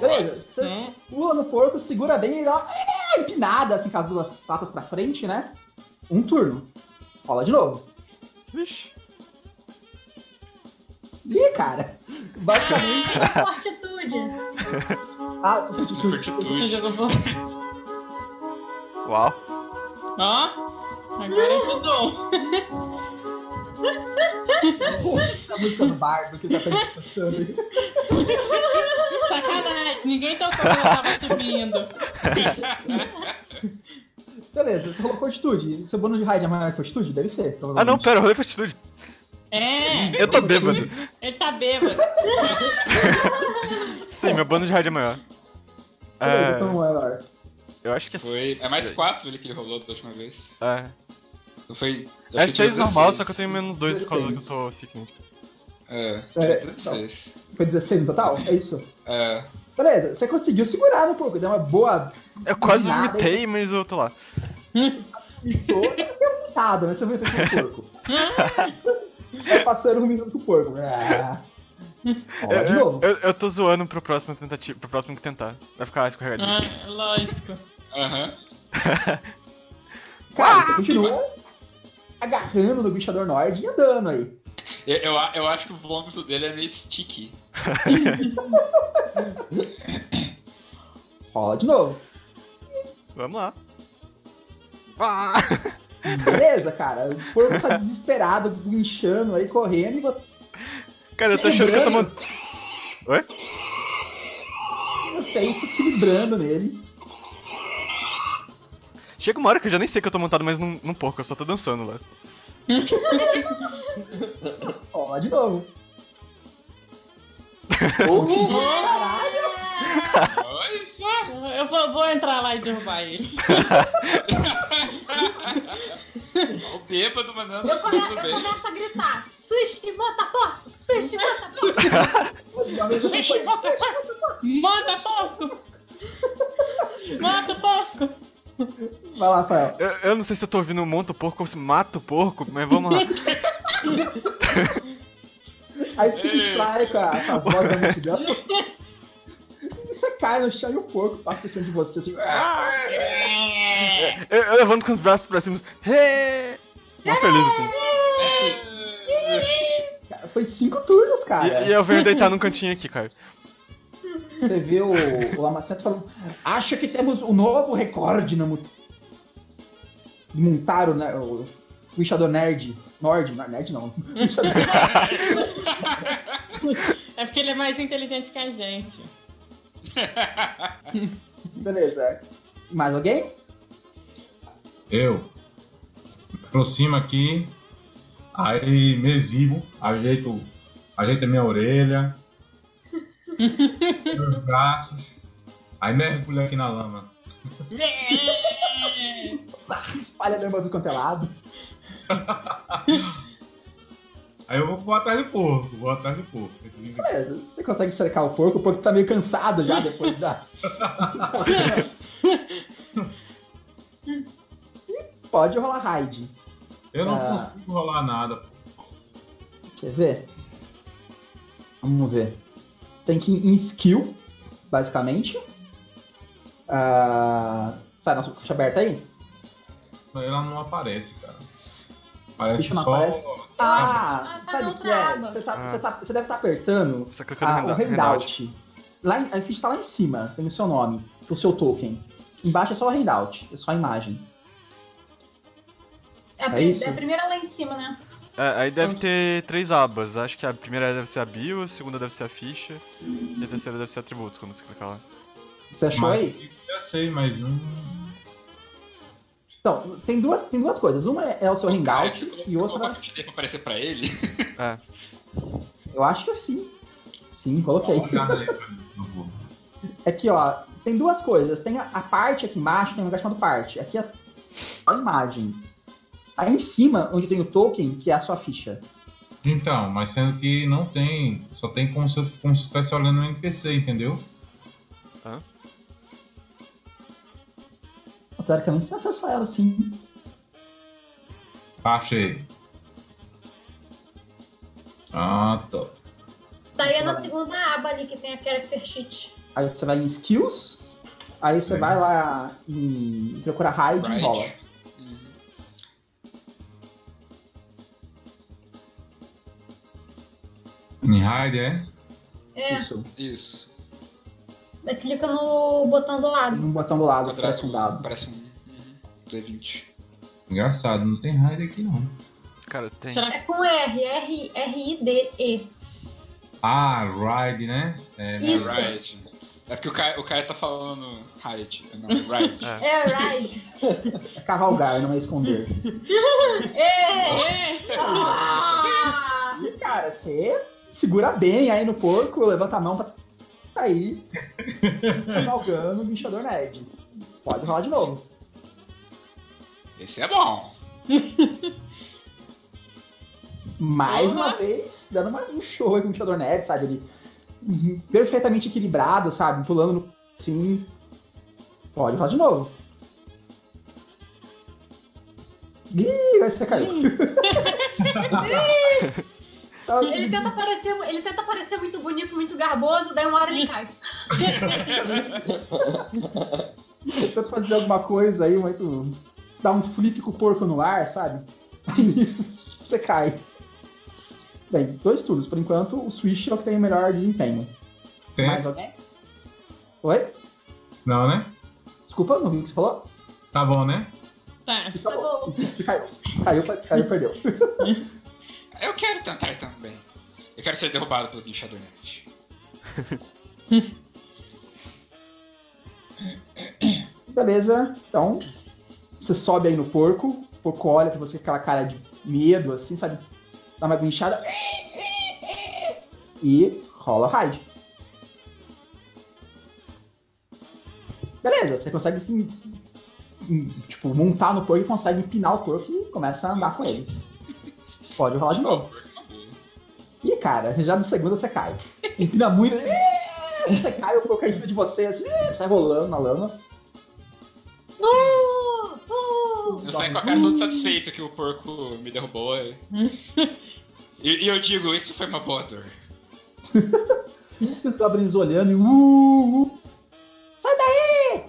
Beleza, você Hum. pula no porco, segura bem e dá uma é, empinada, assim, com as duas patas pra frente, né? Um turno. Rola de novo. Vixe. Ih, cara. Basicamente. Fortitude. Ah, De você fortitude. fora. Uau. Ó, agora ajudou. a música do bardo que tá postando aí. Sacanagem, ninguém tocou quando eu tava subindo. Beleza, você rolou fortitude. Seu bônus de raid é maior que fortitude? Deve ser. Ah não, pera, eu rolei fortitude. É, Eu tô bêbado. ele tá bêbado. Sim, meu bônus de raid é maior. Beleza, É, então é maior. eu acho que é Foi. É mais seis. 4 ele que ele rolou da última vez. É, Não foi. é que 6 tinha normal, 16. só que eu tenho menos 2 por causa que eu 16. tô sick. É, É, tinha 16. Foi 16 no total? É isso? É. Beleza, você conseguiu segurar um pouco, deu uma boa Eu quase vomitei, mas eu tô lá. Mitou, você é vomitado, né? Você vomitou com o porco. Vai passando um minuto com o porco. Ah. De Eu, novo. eu, eu tô zoando pro próximo tentativa, pro próximo que tentar. Vai ficar escorregadinho. Ah, lógico. Aham. Cara, você continua agarrando no bichador Nord e andando aí. Eu, eu, eu acho que o vômito dele é meio sticky. Rola de novo. Vamos lá. Ah! Beleza, cara. O porco tá desesperado, guinchando aí, correndo e você. Cara, eu tô achando que eu tô montando. Você aí se equilibrando nele. Chega uma hora que eu já nem sei que eu tô montado mais num, num porco, eu só tô dançando lá. Rola de novo. Caralho! Eu vou, vou entrar lá e derrubar ele. o bêbado mandando Eu, come- eu bem. começo a gritar: sushi, mata porco! Sushi, mata porco! Foi- mata porco! Mata porco! Mata porco! Vai lá, Rafael. Eu, eu não sei se eu tô ouvindo monta o porco ou se mata o porco, mas vamos lá. Aí Ei. distrai com, a, com as vozes da multidão. Você cai no chão e o porco passa por cima de você assim. Eu, eu levanto com os braços pra cima. Mó feliz assim. Cara, foi cinco turnos, cara. E, e eu venho deitar num cantinho aqui, cara. Você vê o, o Lamacento falando: Acho que temos um novo recorde na Mut... Montaram, né? O Wishador Nerd. Nord, não, Nerd não. Wishador É porque ele é mais inteligente que a gente. Beleza. Mais alguém? Eu aproximo aqui, aí me exibo, ajeito, ajeito a minha orelha, meus braços, aí mergulho aqui na lama. Espalha a lama do quanto é. Aí eu vou, vou atrás do porco, vou atrás do porco. Beleza. Você consegue cercar o porco, o porco tá meio cansado já depois da. E Pode rolar raid. Eu não Ah. consigo rolar nada. Quer ver? Vamos ver. Você tem que ir em skill, basicamente. Ah, Sai na sua ficha aberta aí? Ela não aparece, cara. Parece Ficha não só. aparece? Ah, Ah, tá sabe o que é? Você, tá- Ah. você tá- você deve estar apertando Você tá clicando ah, no o handout. Lá, a ficha tá lá em cima, tem o seu nome, o seu token. Embaixo é só o handout, é só a imagem. É a, É é a primeira lá em cima, né? É, aí deve ter três abas. Acho que a primeira deve ser a bio, a segunda deve ser a ficha e a terceira deve ser atributos quando você clicar lá. Você achou Mas- aí? Já sei, mas não. Então, tem duas, tem duas coisas. Uma é, é o seu você colocou- e outra. pra aparecer pra ele. Eu acho que sim. Sim, coloquei. Favor. Aqui, ó, tem duas coisas. Tem a, a parte aqui embaixo, tem um lugar chamado parte. Aqui é a imagem. Aí em cima, onde tem o token, que é a sua ficha. Então, mas sendo que não tem. Só tem como se, como se estivesse olhando um NPC, entendeu? Teoricamente, você acessa ela sim. Achei. Ah, tá. Tá aí na segunda aba ali que tem a character sheet. Aí você vai em skills. Aí você Sim. vai lá em procura hide e rola. Uhum. Em raid, é? É, Isso. Isso. daí clica no botão do lado. Um botão do lado, parece um dado. Parece um. D20. Engraçado, não tem raid aqui não. Cara, tem. Será É com R, R, R-I-D-E. Ah, raid, né? É, né? Isso. Right. É porque o cara, o cara tá falando hide, não. É. É, right. É cavalgar, não é esconder. É! Ah! E, cara, você segura bem aí no porco, levanta a mão pra sair cavalgando o bichador nerd. Pode rolar de novo. Esse é bom. Mais uma vez, dando uma- um show aí com o bichador nerd, sabe? Ele perfeitamente equilibrado, sabe? Pulando no assim. Pode rolar de novo. Ih, vai você caiu. Então, Ele tenta, parecer, ele tenta parecer muito bonito, muito garboso, daí uma hora ele cai. tenta fazer alguma coisa aí, mas tu dá um flip com o porco no ar, sabe? Aí nisso, você cai. Bem, dois turnos. Por enquanto, o Swish é o que tem o melhor desempenho. Tem? Mais alguém? Oi? Não, né? Desculpa, não vi o que você falou? Tá bom, né? Tá. Tá bom. Caiu, caiu, caiu perdeu. Eu quero tentar também. Eu quero ser derrubado pelo guinchador nerd. Beleza, então você sobe aí no porco, o porco olha pra você com aquela cara de medo, assim, sabe? Dá uma guinchada. E rola raid. Beleza, você consegue assim, em- tipo, montar no porco e consegue empinar o porco e começa a andar com ele. Pode rolar de novo. Ih, cara, já no segundo você cai. Empina muito. Você cai, o porco cai em cima de você, assim, sai rolando na lama. Uh, uh. Eu saio com a cara todo satisfeito que o porco me derrubou. E, e eu digo, isso foi uma boa dor. Os goblins olhando e. Uh, uh. Sai daí!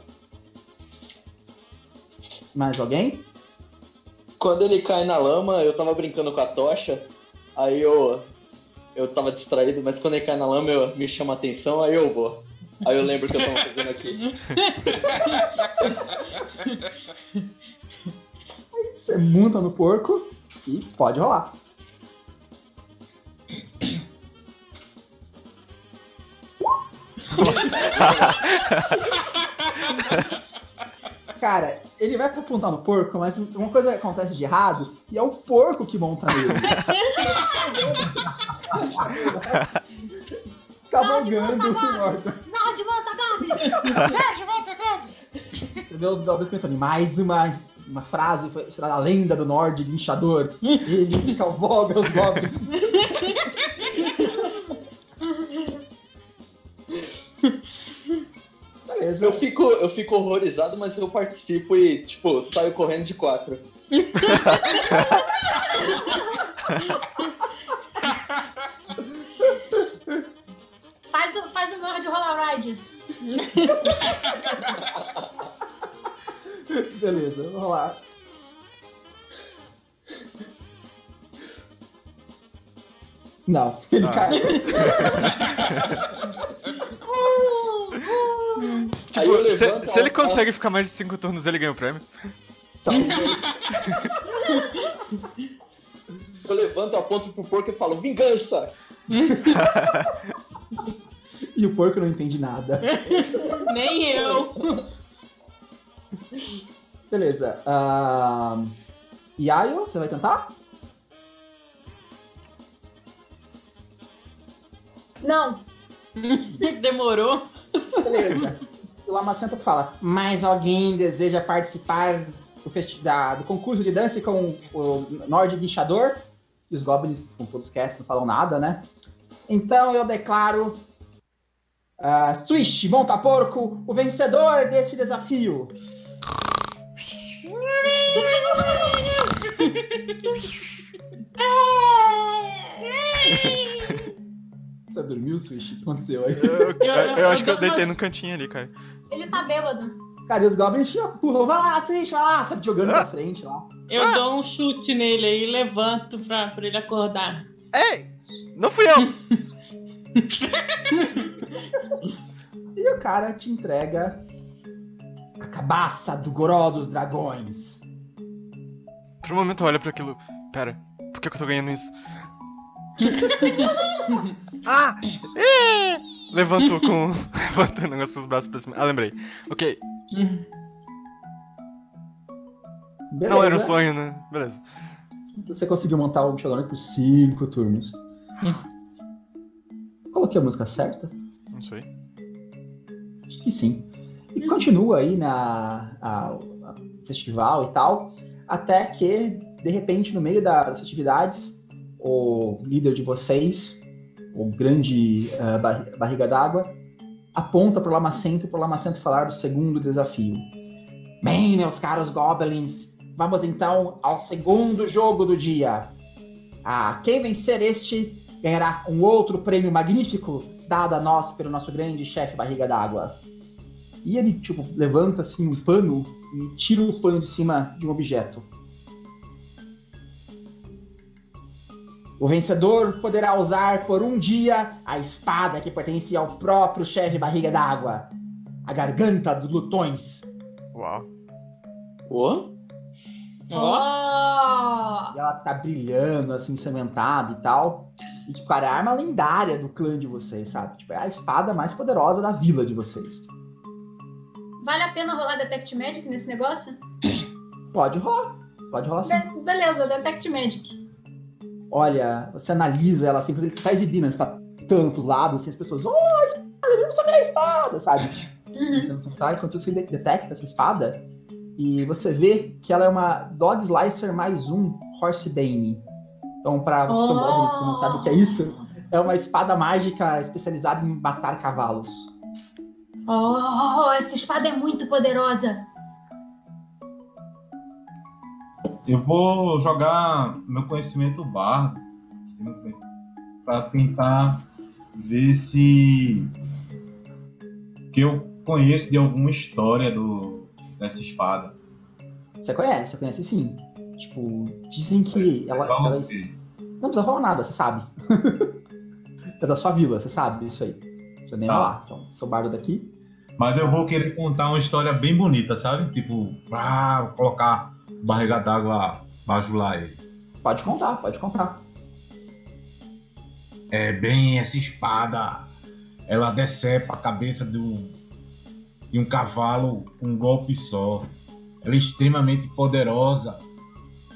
Mais alguém? Quando ele cai na lama, eu tava brincando com a tocha, aí eu. Eu tava distraído, mas quando ele cai na lama eu, me chama a atenção, aí eu vou. Aí eu lembro que eu tava fazendo aqui. Você monta no porco e pode rolar. Cara, ele vai apontar no porco, mas uma coisa acontece de errado e é o porco que monta nele. Cavalgando o Mordor. Nord, volta, Goblin! Você vê os goblins cantando. Mais uma, uma frase da lenda do Nord linchador. Ele cavalga os goblins. Beleza. Eu fico, eu fico horrorizado, mas eu participo e, tipo, saio correndo de quatro. Faz o, faz o Nord rolar ride. Beleza, vamos lá. Não, ele Ah. caiu. Tipo, se, se ele consegue ficar mais de 5 turnos, ele ganha o prêmio. Então, Eu levanto, aponto pro porco e falo, vingança! E o porco não entende nada. Nem eu. Beleza. ahn, Yayo, você vai tentar? Não, Demorou. Beleza. O Lamacento fala: Mais alguém deseja participar do, festi- da- do concurso de dança com o Nord Guinchador? E os goblins, com todos quietos, não falam nada, né? Então eu declaro. Uh, Swish, monta porco, o vencedor desse desafio. Você dormiu, Swish? O que aconteceu aí? Eu, eu- eu- eu acho que eu deitei no cantinho ali, cara. ele tá bêbado. Cara, e os goblins pulam, vai lá, Swish, vai lá, sabe, jogando pra frente lá. Eu dou um chute nele aí e levanto pra, pra ele acordar. Ei! Não fui eu! E o cara te entrega a cabaça do Goró dos Dragões. Por um momento eu olho pra aquilo. Pera, por que, que eu tô ganhando isso? ah! É! Levanto com. Levanto o negócio dos braços pra cima. Ah, lembrei. Ok. Beleza. Não era um sonho, né? Beleza. Você conseguiu montar o Bichodorante por cinco turnos. Coloquei a música certa? Não sei. Acho que sim. E continua aí na a- a festival e tal, até que, de repente, no meio das festividades, o líder de vocês, o grande ah, barri- barriga d'água, aponta pro Lamacento pro Lamacento falar do segundo desafio. Bem, meus caros goblins, vamos então ao segundo jogo do dia. Ah, quem vencer este ganhará um outro prêmio magnífico dado a nós pelo nosso grande chefe barriga d'água. E ele, tipo, levanta assim um pano e tira o pano de cima de um objeto. O vencedor poderá usar por um dia a espada que pertence ao próprio chefe Barriga d'Água, a garganta dos glutões. Uau. Ô? Ó! E ela tá brilhando, assim, ensanguentada e tal. E, tipo, cara, é a arma lendária do clã de vocês, sabe? Tipo, é a espada mais poderosa da vila de vocês. Vale a pena rolar Detect Magic nesse negócio? Pode rolar. Pode rolar sim. Be- beleza, Detect Magic. Olha, você analisa ela assim, ele tá exibindo, você tá pintando pros lados, assim, as pessoas, oh, a espada, vamos só a espada, sabe? Uhum. Tentando tentar, Enquanto você de- detecta essa espada, e você vê que ela é uma Dog Slicer mais um Horsebane. Então, pra você que é um que não sabe o que é isso, é uma espada mágica especializada em matar cavalos. Oh, essa espada é muito poderosa. Eu vou jogar meu conhecimento bardo para tentar ver se que eu conheço de alguma história do dessa espada. Você conhece, você conhece sim. Tipo, dizem que ela, Fala ela- o quê? Não precisa falar nada, você sabe. é da sua vila, você sabe isso aí. Você nem Tá. lá, sou, sou bardo daqui. Mas eu vou querer contar uma história bem bonita, sabe? Tipo, ah, colocar barriga d'água bajular ele. Pode contar, pode contar. É bem essa espada. Ela decepa a cabeça do, de um cavalo com um golpe só. Ela é extremamente poderosa.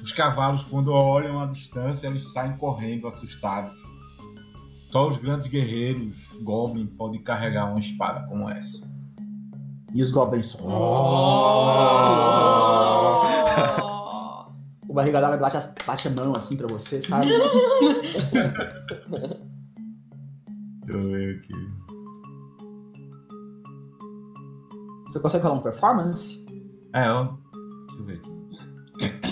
Os cavalos, quando olham à distância, eles saem correndo assustados. Só os grandes guerreiros Goblin podem carregar uma espada como essa. E os goblins. Oh. O barriga d'água bate, as- bate a mão assim pra você, sabe? Deixa eu ver aqui. Você consegue falar um performance? É, ó. Deixa eu ver aqui.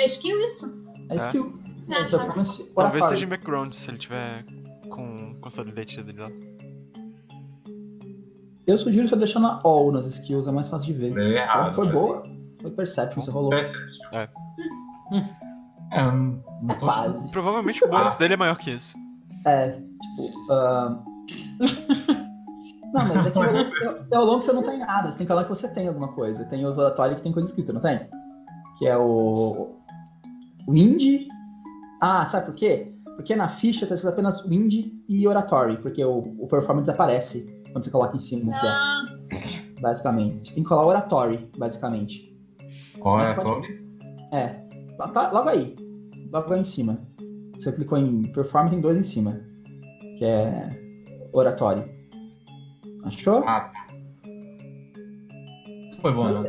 É skill isso? É skill. É Ah, tá. performance Talvez esteja em background se ele tiver com consolidate dele lá. Eu sugiro você deixar na all nas skills, é mais fácil de ver. É errado. foi né? boa. Foi perception, você rolou. Perception. É. É, não É tô quase. Provavelmente o bônus dele é maior que isso. É, tipo. ahn, Não, mas é que rolou- você rolou que você não tem nada. Você tem que falar que você tem alguma coisa. Tem os oratórios que tem coisa escrita, não tem? Que é o. Wind. Ah, sabe por quê? Porque na ficha tá escrito apenas Wind e Oratory, porque o, o performance desaparece quando você coloca em cima o que é, basicamente. Você tem que colar Oratory, basicamente. Qual é pode-? É, tá- tá logo aí. Logo aí em cima. Você clicou em Performance, tem dois em cima. Que é Oratório. Achou? Ah, Foi bom, não?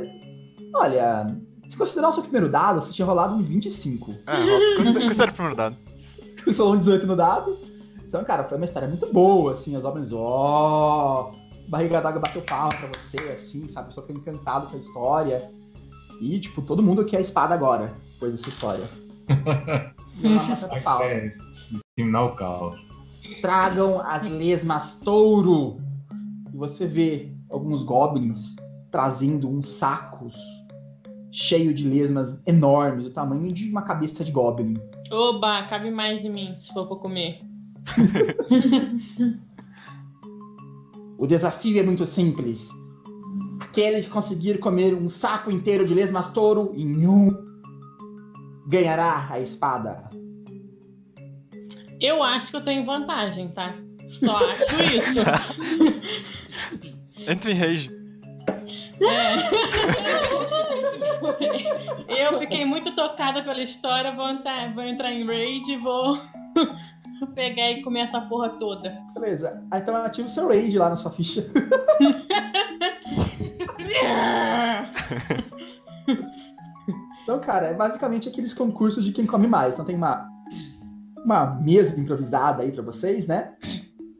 Olha, se considerar o seu primeiro dado, você tinha rolado um 25. É, considera, o primeiro dado. Você rolou um 18 no dado. Então, cara, foi uma história muito boa, assim, as obras, ó. Barriga d'água bateu palma pra você, assim, sabe? A pessoa fica encantado com a história. E, tipo, todo mundo quer a espada agora, depois dessa história. Falta. É, o caos. Tragam as lesmas touro. E você vê alguns goblins trazendo uns sacos cheios de lesmas enormes, do tamanho de uma cabeça de goblin. Oba, cabe mais de mim, se for pra comer. O desafio é muito simples. Aquele que conseguir comer um saco inteiro de lesmas touro em um ganhará a espada. Eu acho que eu tenho vantagem, tá? Só acho isso. Entra em rage. É. Eu fiquei muito tocada pela história, vou entrar, vou entrar em raid e vou pegar e comer essa porra toda. Beleza. Então ativa o seu raid lá na sua ficha. Então, cara, é basicamente aqueles concursos de quem come mais. Então tem uma, uma mesa improvisada aí pra vocês, né?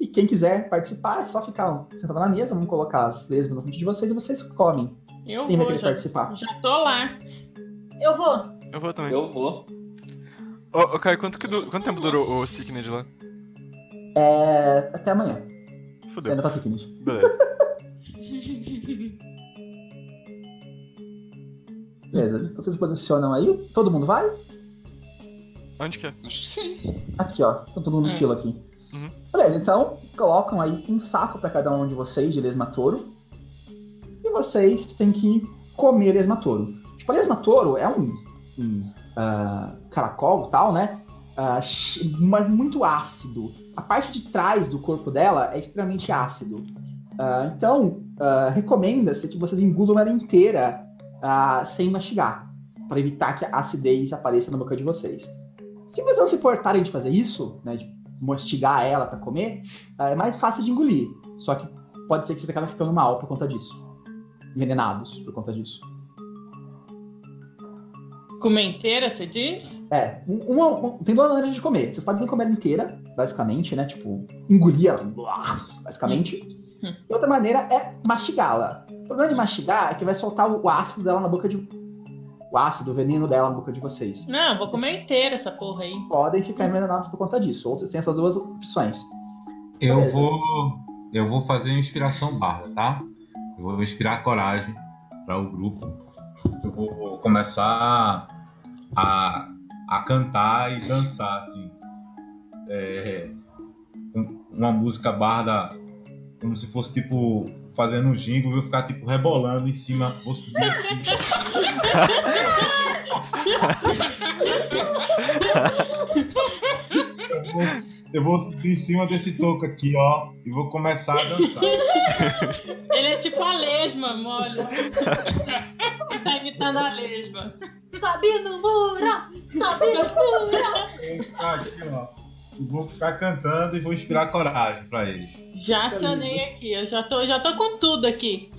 E quem quiser participar, é só ficar sentado na mesa, vamos colocar as lesmas na frente de vocês e vocês comem. Eu Quem vai vou, querer já, participar? já tô lá. eu vou. Eu vou também. Eu vou. Ô, ô Caio, quanto, que du- quanto tempo durou o Sickness lá? É, até amanhã. Você Fudeu. ainda tá seguindo. Beleza. Beleza. Então vocês se posicionam aí. Todo mundo vai? Onde que é? Acho que sim. Aqui, ó. Tá todo mundo É. fila aqui. Uhum. Beleza, então colocam aí um saco pra cada um de vocês de lesma-touro. E vocês têm que comer lesma-touro. Tipo, lesma-touro é um, um ah, caracol tal, né? Chi- mas muito ácido. A parte de trás do corpo dela é extremamente ácido. Ah, então, recomenda-se que vocês engulam ela inteira sem mastigar, para evitar que a acidez apareça na boca de vocês. Se vocês não se importarem de fazer isso, né, de mastigar ela para comer, ah, é mais fácil de engolir. Só que pode ser que vocês acabem ficando mal por conta disso. Envenenados por conta disso. Comer inteira, você diz? É, um- uma, um- tem duas maneiras de comer. Vocês podem comer ela inteira, basicamente, né? Tipo, engolir ela, basicamente. Hum. E outra maneira é mastigá-la. O problema de mastigar é que vai soltar o ácido dela na boca de. O ácido, o veneno dela na boca de vocês. Não, vou comer inteira essa porra aí. Podem ficar envenenados por conta disso. Ou vocês têm essas duas opções. Eu Beleza. vou. Eu vou fazer uma inspiração barra, tá? Eu vou inspirar coragem para o grupo. Eu vou começar a, a cantar e dançar, assim. É, um- uma música barra como se fosse tipo fazendo um jingle, eu vou ficar tipo rebolando em cima, vou subir aqui. Eu vou, eu vou subir em cima desse toco aqui, ó, e vou começar a dançar. Ele é tipo a lesma, mole. Ele tá imitando a lesma. Sobe no muro! Sobe no muro! Aqui, ó. Vou ficar cantando e vou inspirar coragem pra eles. Já acionei aqui, eu já tô, já tô com tudo aqui.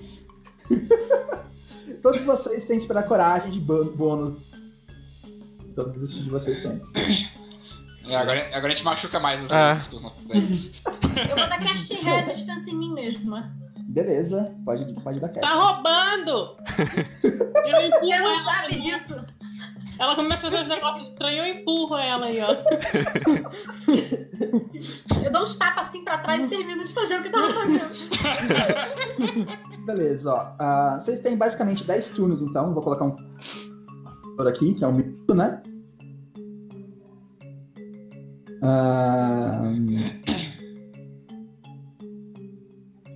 Todos vocês têm que esperar coragem de bô- bônus. Todos os de vocês têm. É, agora, agora a gente machuca mais os Ah. nossos dentes. Eu vou dar cast resistance em mim mesma. Beleza, pode, pode dar Tá cast. roubando! Eu empurro Você não sabe disso? Ela começa a fazer uns negócios estranhos, eu empurro ela aí, ó. Eu dou uns tapas assim pra trás e termino de fazer o que eu tava fazendo. Beleza, ó. Ah, vocês têm basicamente 10 turnos, então. Vou colocar um por aqui, que é um minuto, né? Ah,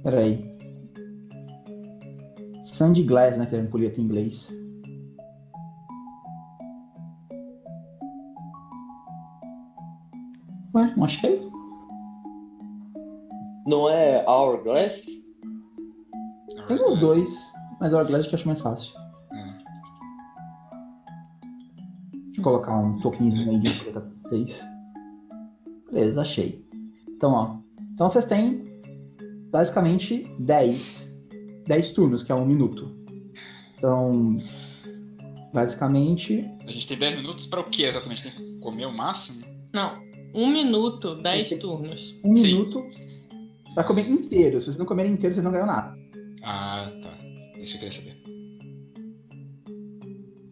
Peraí. Sandy Glass, né? Que é ampulheta em inglês. Não achei? Não é Hourglass? Tem os dois, mas Hourglass que eu acho mais fácil. Hum. Deixa eu colocar um tokenzinho aí de ampulheta pra vocês. Beleza, achei. Então, ó. Então vocês têm basicamente 10. 10 turnos, que é um minuto. Então, basicamente, A gente tem 10 minutos pra o que exatamente? Tem que comer o máximo? Não, um minuto, dez turnos. um Sim. minuto pra comer inteiro. Se vocês não comerem inteiro, vocês não ganham nada. Ah, tá. Isso eu queria saber.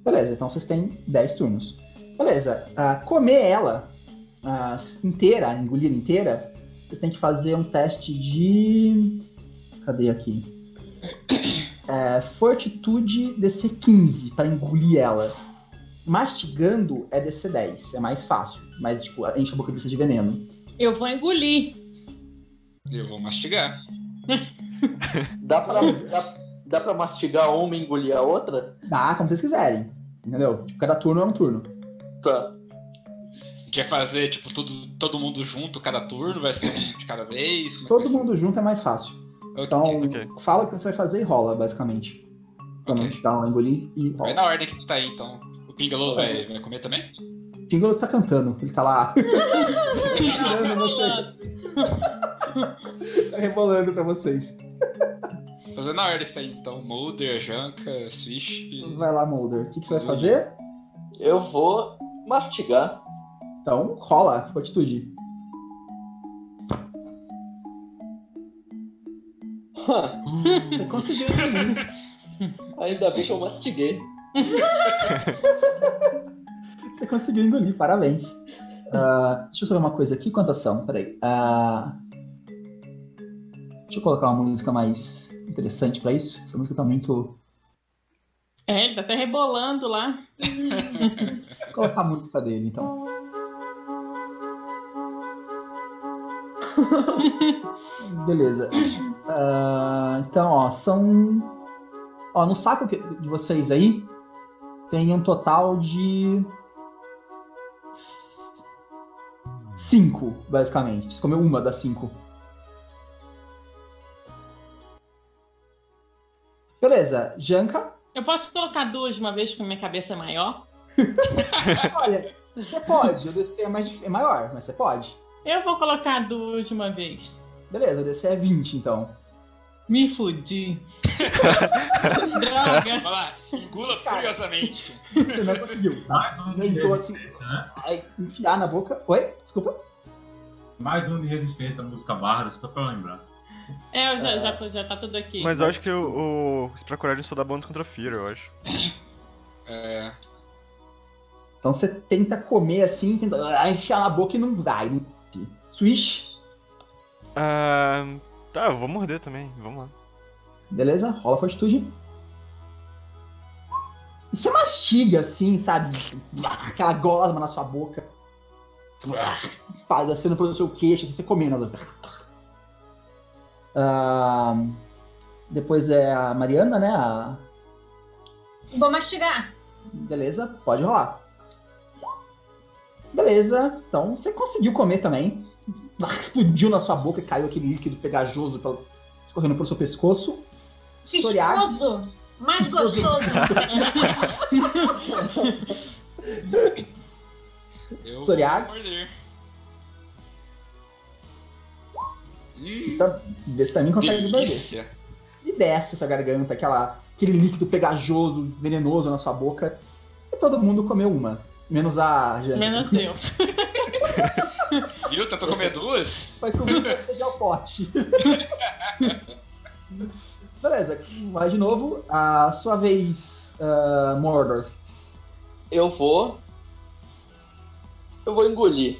Beleza, então vocês têm 10 turnos. Beleza, ah, comer ela ah, inteira, engolir inteira, vocês têm que fazer um teste de. Cadê aqui? É, fortitude DC 15 para engolir ela. Mastigando é DC 10, é mais fácil, mas tipo, enche a boca de de veneno. Eu vou engolir. Eu vou mastigar. Dá pra, dá, dá pra mastigar uma e engolir a outra? Dá, como vocês quiserem. Entendeu? Tipo, cada turno é um turno. Tá. A gente vai fazer, tipo, tudo, todo mundo junto cada turno? Vai ser um de cada vez? Como é Todo mundo junto é mais fácil. Ok. Então, ok. fala o que você vai fazer e rola, basicamente. Pra não Ok. te dar um engolir e rola. Vai na ordem que tá aí, então. O Pingalow vai, vai comer também? Pingulo está cantando, ele tá lá tirando vocês, tá rebolando pra vocês. Fazer na ordem que tá aí, então. Molder, Janka, Swish. Vai lá, Mulder. O que, que você vai fazer? Eu vou mastigar. Então, rola, fortitude. Ha, Você conseguiu engolir. ainda bem que eu mastiguei. Você conseguiu engolir, parabéns. Uh, deixa eu saber uma coisa aqui quantas são? peraí. Uh, deixa eu colocar uma música mais interessante pra isso. Essa música tá muito. É, ele tá até rebolando lá. Vou colocar a música dele então. Beleza. Uh, então, ó, são. Ó, no saco de vocês aí tem um total de. Cinco, basicamente. Você comeu uma das cinco. Beleza, Janka. Eu posso colocar duas de uma vez porque minha cabeça é maior? Olha, você pode. O DC é, mais, é maior, mas você pode. Eu vou colocar duas de uma vez. Beleza, o DC é 20, então. Me fudi. Vai Droga. lá, engula Cara. furiosamente. Você não conseguiu, tá? Mais um de Tentou assim, resistência, né? aí, enfiar na boca. Oi? Desculpa. Mais um de resistência da música Barra, só pra lembrar. É, eu já, já, já tá tudo aqui. Mas eu acho que o, o Spray Coragem só dá bônus contra Fear, eu acho. É, Então você tenta comer assim, tenta ah, enfiar na boca e não vai. Swish, Ah, tá, eu vou morder também, vamos lá. beleza? Rola fortitude. E você mastiga assim, sabe? Aquela gosma na sua boca. Espada sendo pelo seu queixo, assim, você comendo. Ah, depois é a Mariana, né? A... Vou mastigar. Beleza, pode rolar. Beleza, então você conseguiu comer também. Explodiu na sua boca e caiu aquele líquido pegajoso escorrendo pelo seu pescoço. Viscoso. Mais gostoso. eu Soriag. vou morder. Então, vê se também consegue morder. E desce essa garganta, aquela, aquele líquido pegajoso, venenoso na sua boca. E todo mundo comeu uma. Menos a Jana. Menos eu. Viu? Tentou comer duas? Vai comer pra seja o pote. Beleza, vai de novo. A sua vez, ah, Mordor. Eu vou. Eu vou engolir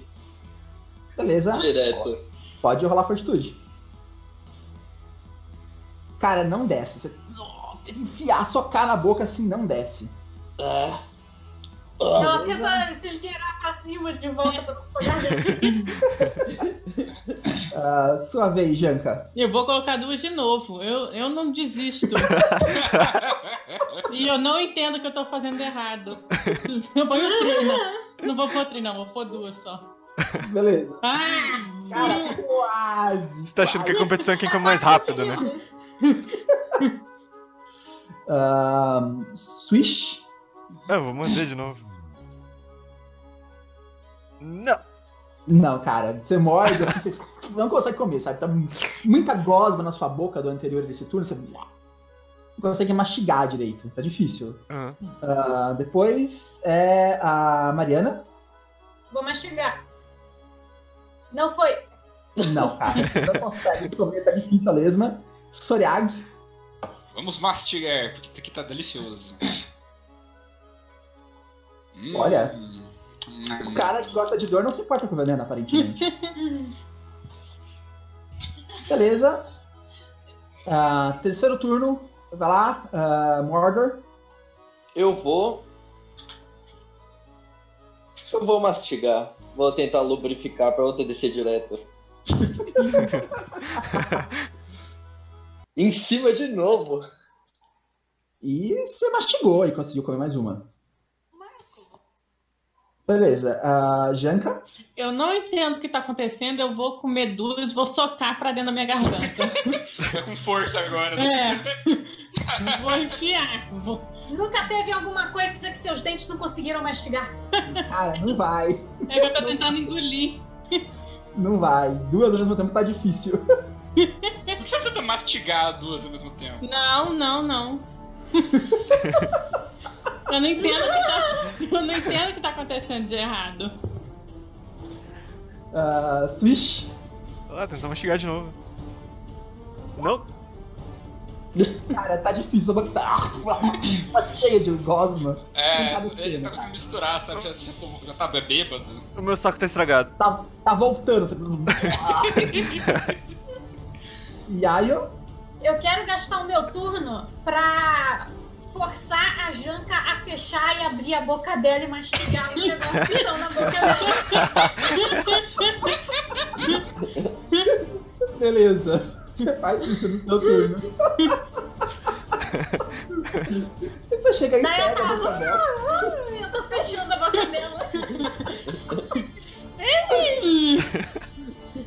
Beleza. direto. Pode rolar fortitude. Cara, não desce. Você enfiar, socar na boca assim, não desce. Ah. Ela tenta se esgueirar pra cima de volta pra sua garganta. Ah, sua vez, Janka. Eu vou colocar duas de novo. Eu, eu não desisto. e eu não entendo que eu tô fazendo errado. Eu ponho três, não. Não vou pôr três, não. Vou pôr duas só. Beleza. Ah! Cara, quase. Você tá achando que a competição é quem come mais rápido, né? Ah, Swish. Ah, eu vou morder de novo. Não! Não, cara, você morde, assim, você não consegue comer, sabe? Tá muita gosma na sua boca do anterior desse turno, você não consegue mastigar direito, tá difícil. Aham. Ah, depois é a Mariana. Vou mastigar. Não foi. Não, cara, você não consegue comer, tá difícil a lesma. Soriag. Vamos mastigar, porque aqui tá delicioso. Hum. Olha. Hum. O cara que gosta de dor não se importa com veneno, aparentemente. Beleza. Ah, terceiro turno, vai lá, ah, Mordor. Eu vou. Eu vou mastigar. Vou tentar lubrificar pra outra descer direto. em cima de novo. E você mastigou e conseguiu comer mais uma. Beleza. A Janka. Eu não entendo o que tá acontecendo. Eu vou comer duas vou socar pra dentro da minha garganta. Fica com força agora. né? É. Vou enfiar. Vou... Nunca teve alguma coisa que seus dentes não conseguiram mastigar. Cara, não vai. É que eu tô tentando engolir. Não vai. Duas ao mesmo tempo tá difícil. Por que você tenta mastigar duas ao mesmo tempo? Não, não, não. eu não entendo o que tá. Eu não entendo o que tá acontecendo de errado. Ah, Swish. Ah, tentar mastigar de novo. Não! Cara, tá difícil. a boca Tá, tá cheia de gosma. É, Não tá ele tá cara. conseguindo misturar, sabe? Já, já, já tá bêbado. O meu saco tá estragado. Tá, tá voltando. Você... Yayo. Eu quero gastar o meu turno pra forçar a Janka a fechar e abrir a boca dela e mastigar os negócios que estão na boca dela. Beleza. Você faz isso no seu turno. Você chega aí pega a boca dela. "Ah, Eu tô fechando a boca dela.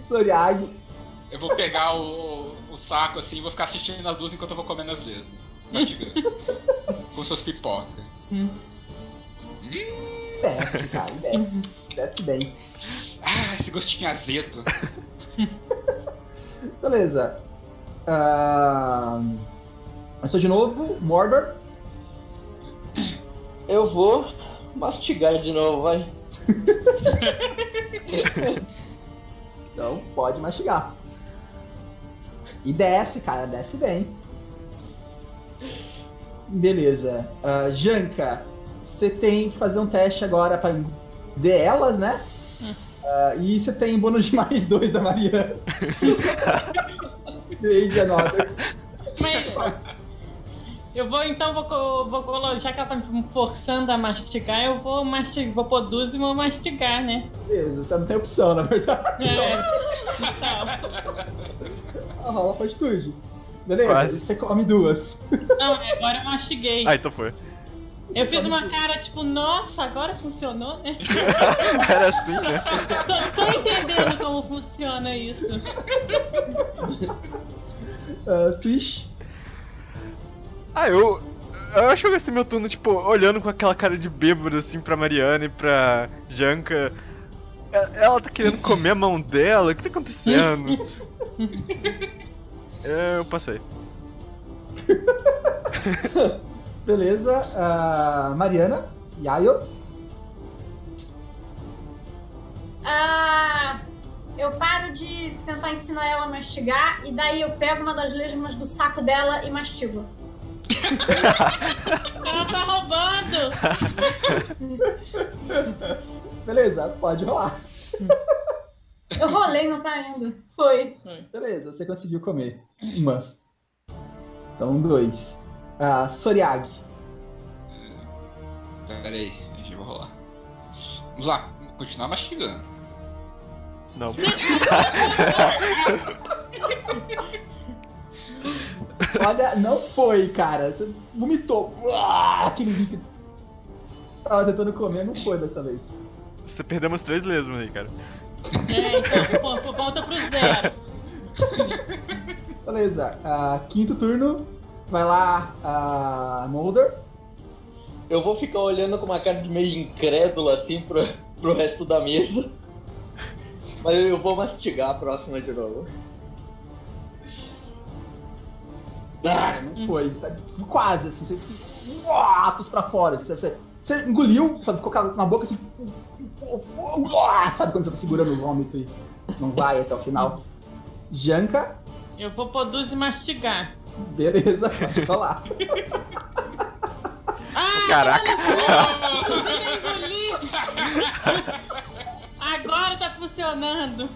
Soriag. Eu vou pegar o, o saco assim e vou ficar assistindo as duas enquanto eu vou comendo as lesmas. Mastigando. Como se fosse pipoca. Desce, cara. Desce. Desce bem. Ah, esse gostinho azedo. Beleza. Ah, Mas sou de novo, Mordor. Eu vou mastigar de novo, vai. Então pode mastigar. E desce, cara, desce bem. Beleza. Ah, Janka, você tem que fazer um teste agora pra ver elas, né? Ah, e você tem bônus de mais dois da Mariana. E aí, 19. Mas eu vou então, vou, co- vou colocar, já que ela tá me forçando a mastigar, eu vou mastigar, vou pôr duas e vou mastigar, né? Beleza, você não tem opção, na verdade. É. Então, Ah, rola fortitude. Beleza, Quase. você come duas. não, agora eu mastiguei. Ah, então foi. Eu fiz uma duas. cara tipo, nossa, agora funcionou, né? Era assim, né? Tô, tô entendendo como funciona isso. Ah, Swish. Ah, eu. Eu acho que eu gastei meu turno, tipo, olhando com aquela cara de bêbado, assim, pra Mariana e pra Janka. Ela- Ela tá querendo comer a mão dela? O que tá acontecendo? Eu passei. Beleza. ah, Mariana. Yayo. Ah, eu paro de tentar ensinar ela a mastigar e daí eu pego uma das lesmas do saco dela e mastigo. Ela tá roubando! Beleza, pode rolar. Eu rolei, não tá indo. Foi. Beleza, você conseguiu comer. Uma. Então, dois. Ah, Soriag. Pera aí, eu vou rolar. Vamos lá, continuar mastigando. Não. Olha, não foi, cara. Você vomitou. Uá, Aquele líquido. Você tava tentando comer, não foi dessa vez. Você perdeu umas três lesmas aí, cara. É, então, volta pro zero. Beleza. ah, quinto turno. Vai lá, a Mulder. Eu vou ficar olhando com uma cara de meio incrédula assim pro, pro resto da mesa. Mas eu vou mastigar a próxima de novo. Ah, Não foi. Tá quase, assim. Você. Atos pra fora. assim, Você, você engoliu, sabe? Ficou na boca assim. Sabe quando você tá segurando o vômito e não vai até o final? Janka. Eu vou duas e mastigar. Beleza, pode falar. Ah, Caraca! Agora tá funcionando.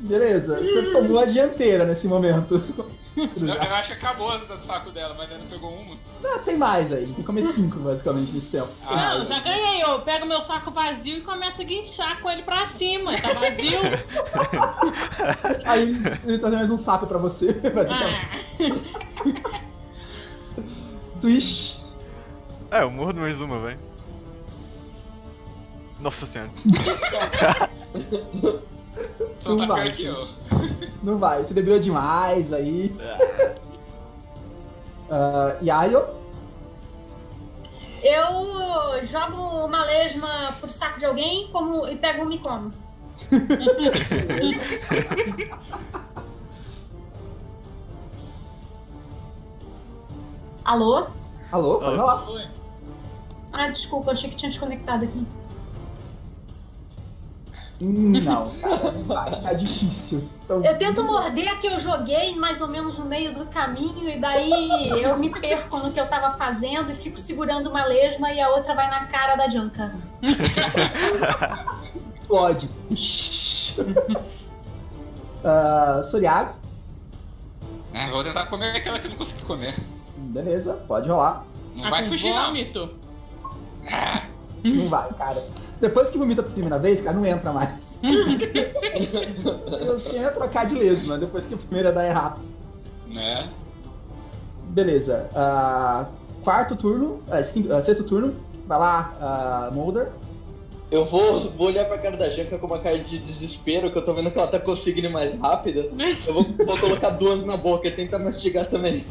Beleza, você tomou a dianteira nesse momento. Eu, eu acho que acabou do saco dela, mas ainda não pegou uma. Ah, tem mais aí. Tem que comer cinco, basicamente, nesse tempo. Ah, Não, já ganhei. Eu pego meu saco vazio e começo a guinchar com ele pra cima. Tá vazio? Aí ele traz mais um saco pra você, basicamente. Ah, Swish. É, eu mordo mais uma, velho. Nossa senhora. só não tá vai, pior que eu. Não vai, você bebeu demais aí. Ah, Yayo. Eu jogo uma lesma pro saco de alguém como, e pego uma e como. Alô? Alô, pode Oi. falar. Ah, desculpa, achei que tinha desconectado aqui. Hum, Não, cara, não vai. Tá difícil. Então, Eu tento morder a que eu joguei mais ou menos no meio do caminho e daí eu me perco no que eu tava fazendo e fico segurando uma lesma e a outra vai na cara da Junka. Explode. Ah, Soriag. É, vou tentar comer aquela que eu não consegui comer. Beleza, pode rolar. Não vai com fugir, não. vômito. Ah, Não vai, cara. Depois que vomita pela primeira vez, cara, não entra mais. Você ia trocar de lesma, depois que a primeira dá errado. Né? Beleza. ah, quarto turno, ah, quinto- ah, sexto turno. Vai lá, Molder. Eu vou, vou olhar pra cara da Janka com uma cara de desespero, que eu tô vendo que ela tá conseguindo mais rápida. Eu vou, vou colocar duas na boca e tentar mastigar também.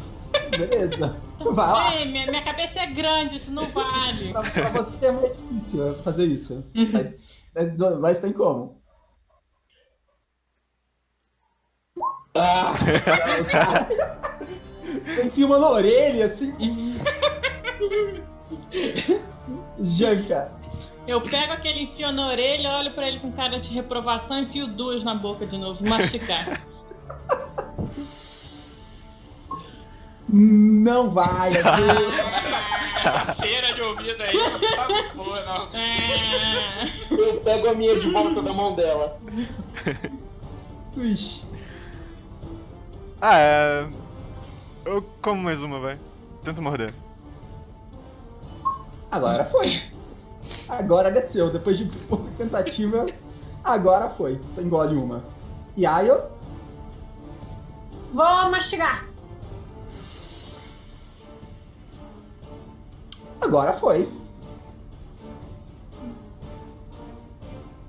Beleza. Vai lá. Ei, minha, minha cabeça é grande, isso não vale. Pra, pra você é muito difícil fazer isso. Mas, mas, mas tem como. Ah! Enfia uma na orelha, assim. Janka. Eu pego aquele enfio na orelha, olho pra ele com cara de reprovação e enfio duas na boca de novo, mastigar. Não vai. Essa cera de ouvido aí não tá muito boa, não. Ah, Eu pego a minha de volta da mão dela. Swish. Ah, é. Eu como mais uma, vai. Tento morder. Agora foi. Agora desceu. Depois de pouca tentativa, agora foi. Você engole uma. E Ayo, Vou mastigar. Agora foi.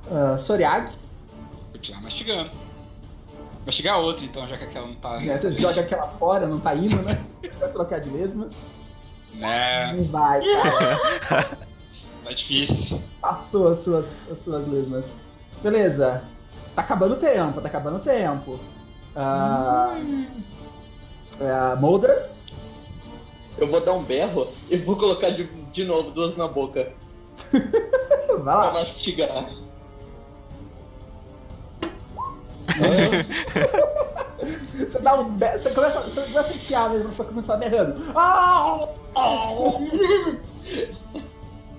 Uh, Soriag, continuar mastigando. Mastigar outra então, já que aquela não tá. né? Você joga aquela fora, não tá indo, né? Vai trocar de lesma. Né? Não vai, cara. Tá difícil. Passou as suas, as suas lesmas. Beleza. Tá acabando o tempo, tá acabando o tempo. Ah, ah, Molder, Eu vou dar um berro e vou colocar de, de novo duas na boca. vai Pra lá. mastigar. Você dá um be... você, começa, você começa a enfiar mesmo pra começar berrando. Au! Au!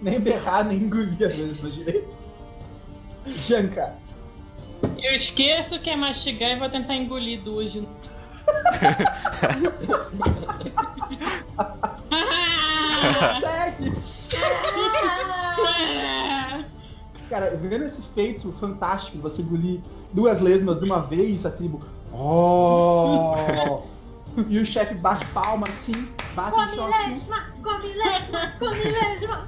nem berrar, nem engolir as lesmas direito. Janka. eu esqueço que é mastigar e vou tentar engolir duas de novo. Segue! Cara, vendo esse feito fantástico, você engolir duas lesmas de uma vez, a tribo. Oh! e o chefe bate palma assim, bate Come assim. lesma, come lesma, come lesma.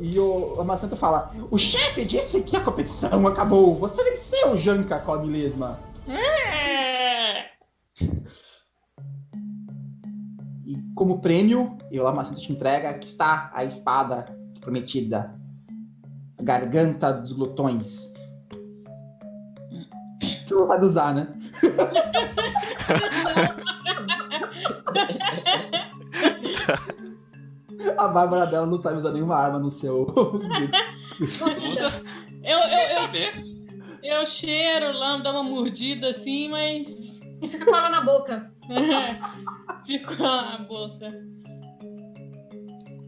E o Amacento fala: O chefe disse que a competição acabou. Você venceu, Janka Come Lesma. É. E como prêmio, Amacento te entrega que está a espada prometida. A garganta dos glutões. Você não sabe usar, né? A Bárbara dela não sabe usar nenhuma arma no seu. Eu, eu, eu, eu cheiro lá, dou uma mordida assim, mas. E fica com ela na boca. Ficou na boca.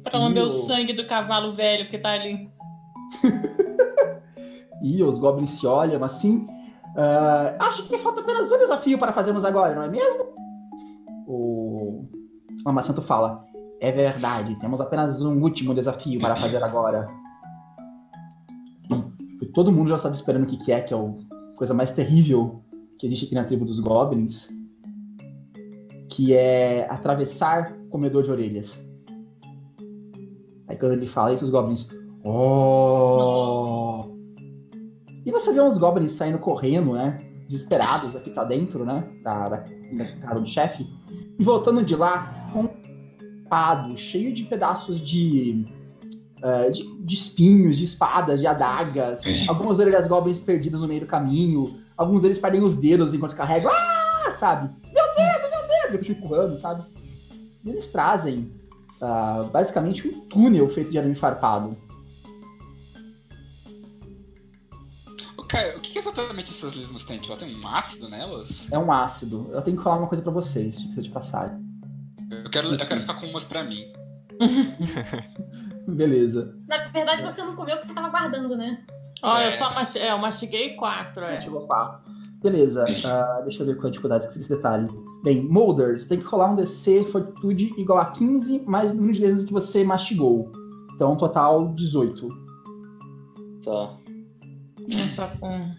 Pra lamber o sangue do cavalo velho que tá ali. E os goblins se olham assim. "Ah, acho que falta apenas um desafio para fazermos agora, não é mesmo? O Amasanto fala: É verdade, temos apenas um último desafio para fazer agora. E todo mundo já sabe esperando o que, que é, que é a coisa mais terrível que existe aqui na tribo dos goblins. Que é atravessar comedor de orelhas. Aí quando ele fala isso, os goblins. Oh! E você vê uns goblins saindo correndo, né? Desesperados aqui pra dentro, né? Da, da, da casa do chefe. E voltando de lá com um pado cheio de pedaços de, eh, de. de espinhos, de espadas, de adagas. Algumas orelhas goblins perdidas no meio do caminho. Alguns deles perdem os dedos enquanto carregam. Ah! Sabe? Meu dedo, meu dedo! Eu fico empurrando, sabe? E eles trazem ah, basicamente um túnel feito de arame farpado. O que, que exatamente essas lesmas têm? Ela tem um ácido nelas? É um ácido. Eu tenho que falar uma coisa pra vocês, de passagem. Eu quero, eu quero ficar com umas pra mim. Beleza. Na verdade, você não comeu porque você tava guardando, né? Ó, É. eu só masti... é, eu mastiguei quatro, é. Chegou quatro. Beleza. ah, deixa eu ver qual é a dificuldade que esse detalhe. Bem, Molders, tem que rolar um DC Fortitude igual a 15 mais o número de vezes que você mastigou. Então, total 18. Tá. Tá com.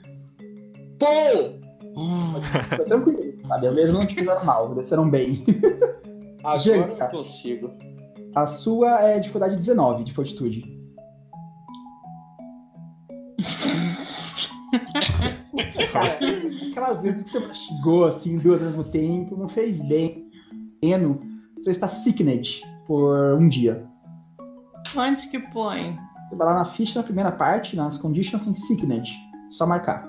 Pô! Foi tranquilo, sabe? Eles não te fizeram mal, obedeceram bem. Agora Gente, eu consigo. A sua é dificuldade 19 de fortitude. Cara, aquelas vezes que você mastigou assim duas ao mesmo tempo, não fez bem. Eno, Você está sickned por um dia. Onde que põe? Você vai lá na ficha na primeira parte, nas conditions tem sickned. Só marcar.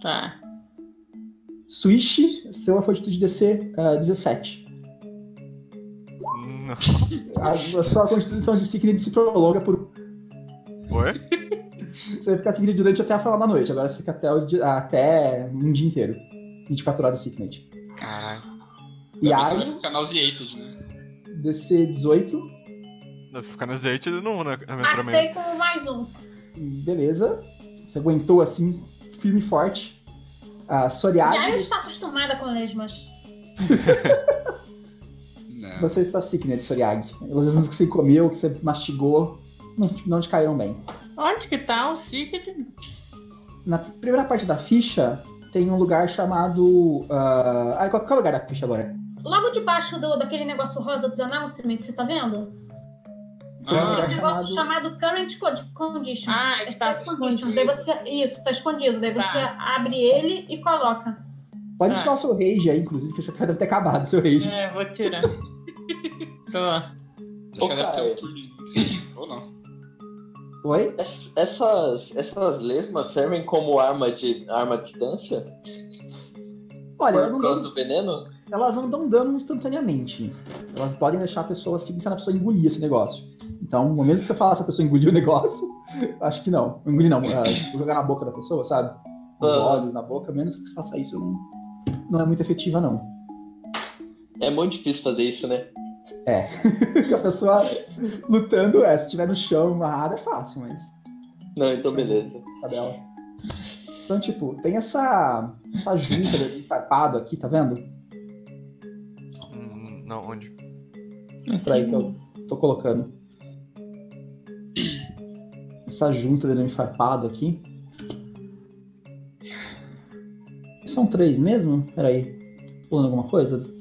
Tá. Switch, seu fortitude DC uh, 17. Não. A, a sua constituição de sickned se prolonga por. Oi? Você vai ficar sickned durante até a final da noite. Agora você fica até, o até um dia inteiro. 24 horas de. Caralho. E Também você aí, vai ficar nauseated, né? DC 18. Não, se ficar azeite, eu não vou na aventura mesmo. Passei com mais um. Beleza. Você aguentou assim, firme e forte. A Já Soriade, eu estou acostumada com lesmas. Não. você está sickned, Soriag. As vezes que você comeu, que você mastigou, não, não te caíram bem. Onde que tá o Secret? Na primeira parte da ficha, tem um lugar chamado. ah, ah, qual, qual é o lugar da ficha agora? Logo debaixo do, daquele negócio rosa dos announcements, você tá vendo? Você vai Ah. Tem um negócio chamado. chamado Current Co- Conditions. Ah, É está State Conditions. escondido. Daí você, isso, tá escondido. Daí Tá. você abre ele e coloca. Pode Ah. tirar o seu rage aí, inclusive, que eu acho que deve ter acabado o seu rage. É, vou tirar. Tô. Acho Ô, que deve ter um turninho. Ou não. Oi? Es- Essas, essas lesmas servem como arma de arma à distância? Olha, elas Por não, causa dão, do veneno? elas não dão dano instantaneamente. Elas podem deixar a pessoa assim, se a pessoa engolir esse negócio. Então, no momento que você fala se a pessoa engoliu o negócio, acho que não. Engolir não, ah, jogar na boca da pessoa, sabe? Os Ah. olhos na boca, menos que você faça isso, não, não é muito efetiva, não. É muito difícil fazer isso, né? Porque a pessoa lutando, é, se estiver no chão amarrado é fácil, mas Não, então beleza. tabela. Então, tipo, tem essa, essa junta de farpado aqui, tá vendo? Hum, Não, onde? Peraí que eu tô colocando. Essa junta de farpado aqui. São três mesmo? Peraí. Pulando alguma coisa?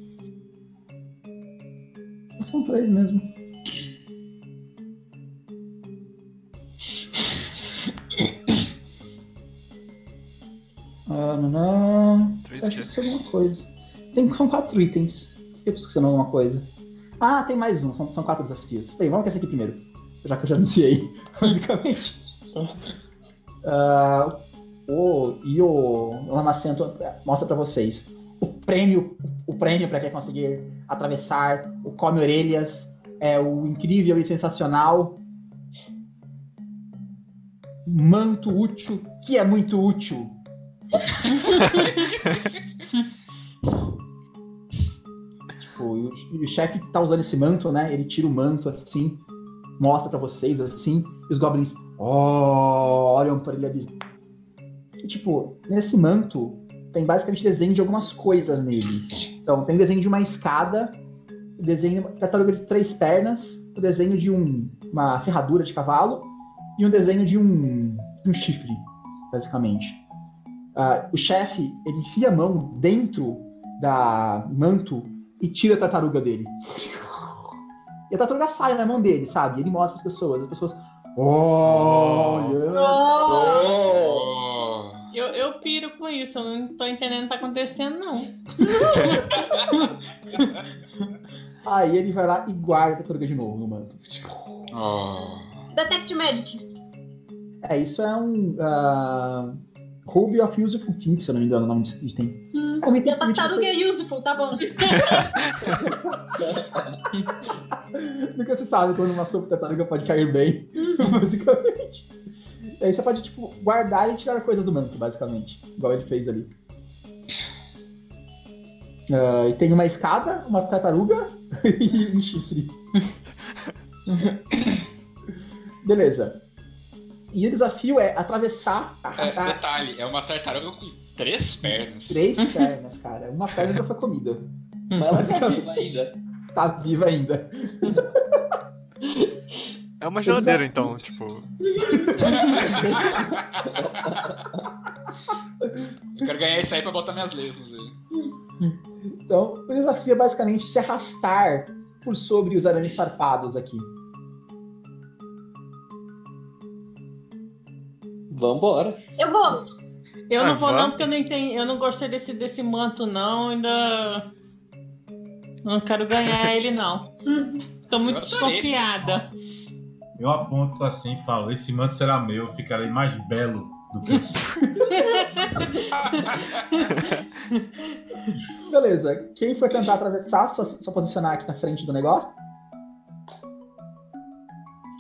São três mesmo. Ah, não, não. Três Acho que isso é alguma coisa. Tem são quatro itens. Eu tô esquecendo alguma coisa. Ah, tem mais um. São, são quatro desafios. Bem, vamos com esse aqui primeiro. Já que eu já anunciei, basicamente. Ah, o, e o Lamacento mostra pra vocês. O prêmio, o prêmio para quem conseguir atravessar o Come Orelhas é o incrível e sensacional manto útil, que é muito útil. Tipo, e o, o chefe tá usando esse manto, né? Ele tira o manto assim, mostra pra vocês assim, e os goblins oh, olham pra ele abis- E tipo, nesse manto tem basicamente desenho de algumas coisas nele. Então, tem desenho de uma escada, o desenho de tartaruga de três pernas, o desenho de um- uma ferradura de cavalo e um desenho de um, um chifre, basicamente. Ah, o chefe, ele enfia a mão dentro da manto e tira a tartaruga dele. E a tartaruga sai na mão dele, sabe? Ele mostra para as pessoas. As pessoas. Olha! Oh! Oh! Oh! Eu, eu piro com isso, eu não tô entendendo o que tá acontecendo, não. Aí ele vai lá e guarda a tartaruga de novo no manto. Oh! Detect Magic. É, isso é um. Uh, Ruby of Useful Team, se eu não me engano o nome desse item. Hum, É um e a tartaruga que é useful, tá bom. Nunca se sabe quando uma sopa de tartaruga pode cair bem, basicamente. Aí você pode, tipo, guardar e tirar coisas do manto, basicamente. Igual ele fez ali. Ah, e tem uma escada, uma tartaruga e um chifre. Beleza. E o desafio é atravessar a, É, detalhe, é uma tartaruga com três pernas. três pernas, cara. Uma perna já foi comida. Mas ela tá viva ainda. Tá viva ainda. É uma geladeira, então, tipo. Eu quero ganhar isso aí pra botar minhas lesmas aí. Então, o desafio é basicamente se arrastar por sobre os arames farpados aqui. Vambora. Eu vou. Eu Ah, não vou não, vamos? porque eu não entendi, eu não gostei desse, desse manto não, ainda não quero ganhar ele não. Tô muito desconfiada. Eu aponto assim e falo: esse manto será meu, ficarei mais belo do que isso. Beleza. Quem for tentar atravessar, só, só posicionar aqui na frente do negócio.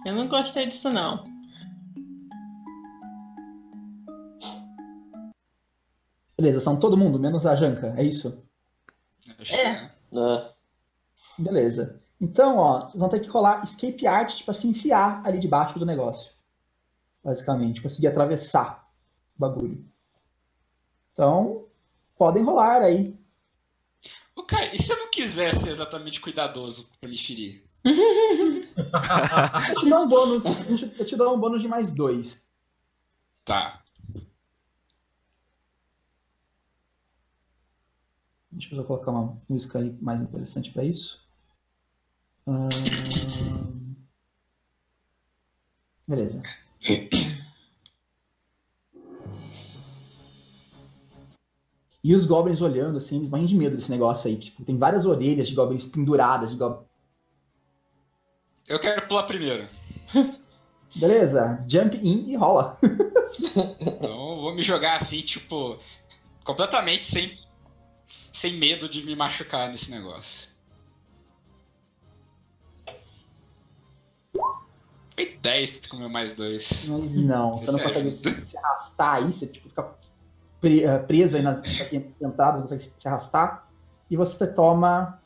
Eu não gostei disso não. Beleza, são todo mundo, menos a Janka, é isso? É. Ah, Beleza. Então, ó, vocês vão ter que rolar escape art, tipo assim, enfiar ali debaixo do negócio. Basicamente, conseguir atravessar o bagulho. Então, podem rolar aí. Ô, Kai, e se eu não quiser ser exatamente cuidadoso pra me ferir? Eu te dou um bônus, eu te dou um bônus de mais dois. Tá. Deixa eu colocar uma música aí mais interessante para isso. Beleza. E os goblins olhando, assim, eles morrem de medo desse negócio aí. Tipo, tem várias orelhas de goblins penduradas de goblins. Eu quero pular primeiro. Beleza, jump in e rola. Então vou me jogar assim, tipo, completamente sem, sem medo de me machucar nesse negócio. Foi 10 com meu mais 2. Mas não, você não Sério? consegue se, se arrastar aí, você tipo, fica pre- eh, preso aí nas entradas, não consegue se arrastar. E você toma.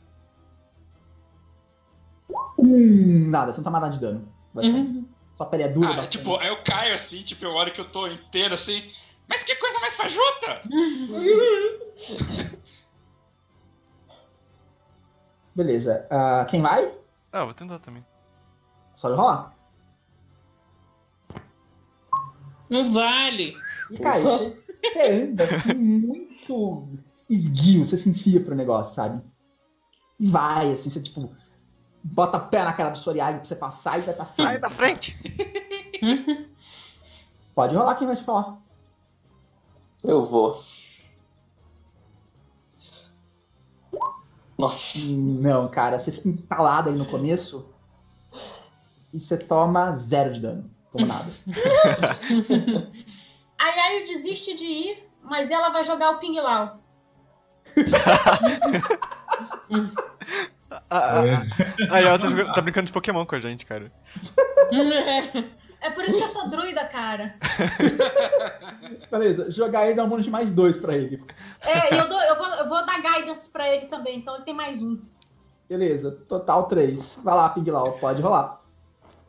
Hum, nada, você não toma nada de dano. Uhum. Sua pele é dura Ah, bastante. tipo, aí eu caio assim, tipo, eu olho que eu tô inteiro assim. Mas que coisa mais fajuta! Beleza. ah, quem vai? Ah, vou tentar também. Só rolar. Não vale. E, cara, você, você anda assim, muito esguio, você se enfia pro negócio, sabe? E vai, assim, você tipo. Bota a pé na cara do Soriag pra você passar e vai passar. Sai da frente! Pode rolar quem vai te falar. eu vou. Nossa, Não, cara, você fica entalado aí no começo e você toma zero de dano. Toma nada. A Yayo desiste de ir, mas ela vai jogar o Ping Lao. Ah, Aí ela tá, tá brincando de Pokémon com a gente, cara. É por isso que eu sou druida, cara. Beleza, jogar ele dá um bônus de mais dois pra ele. É, e eu, dou- eu vou, eu vou dar guidance pra ele também, então ele tem mais um. Beleza, total três. Vai lá, Piglau, pode rolar.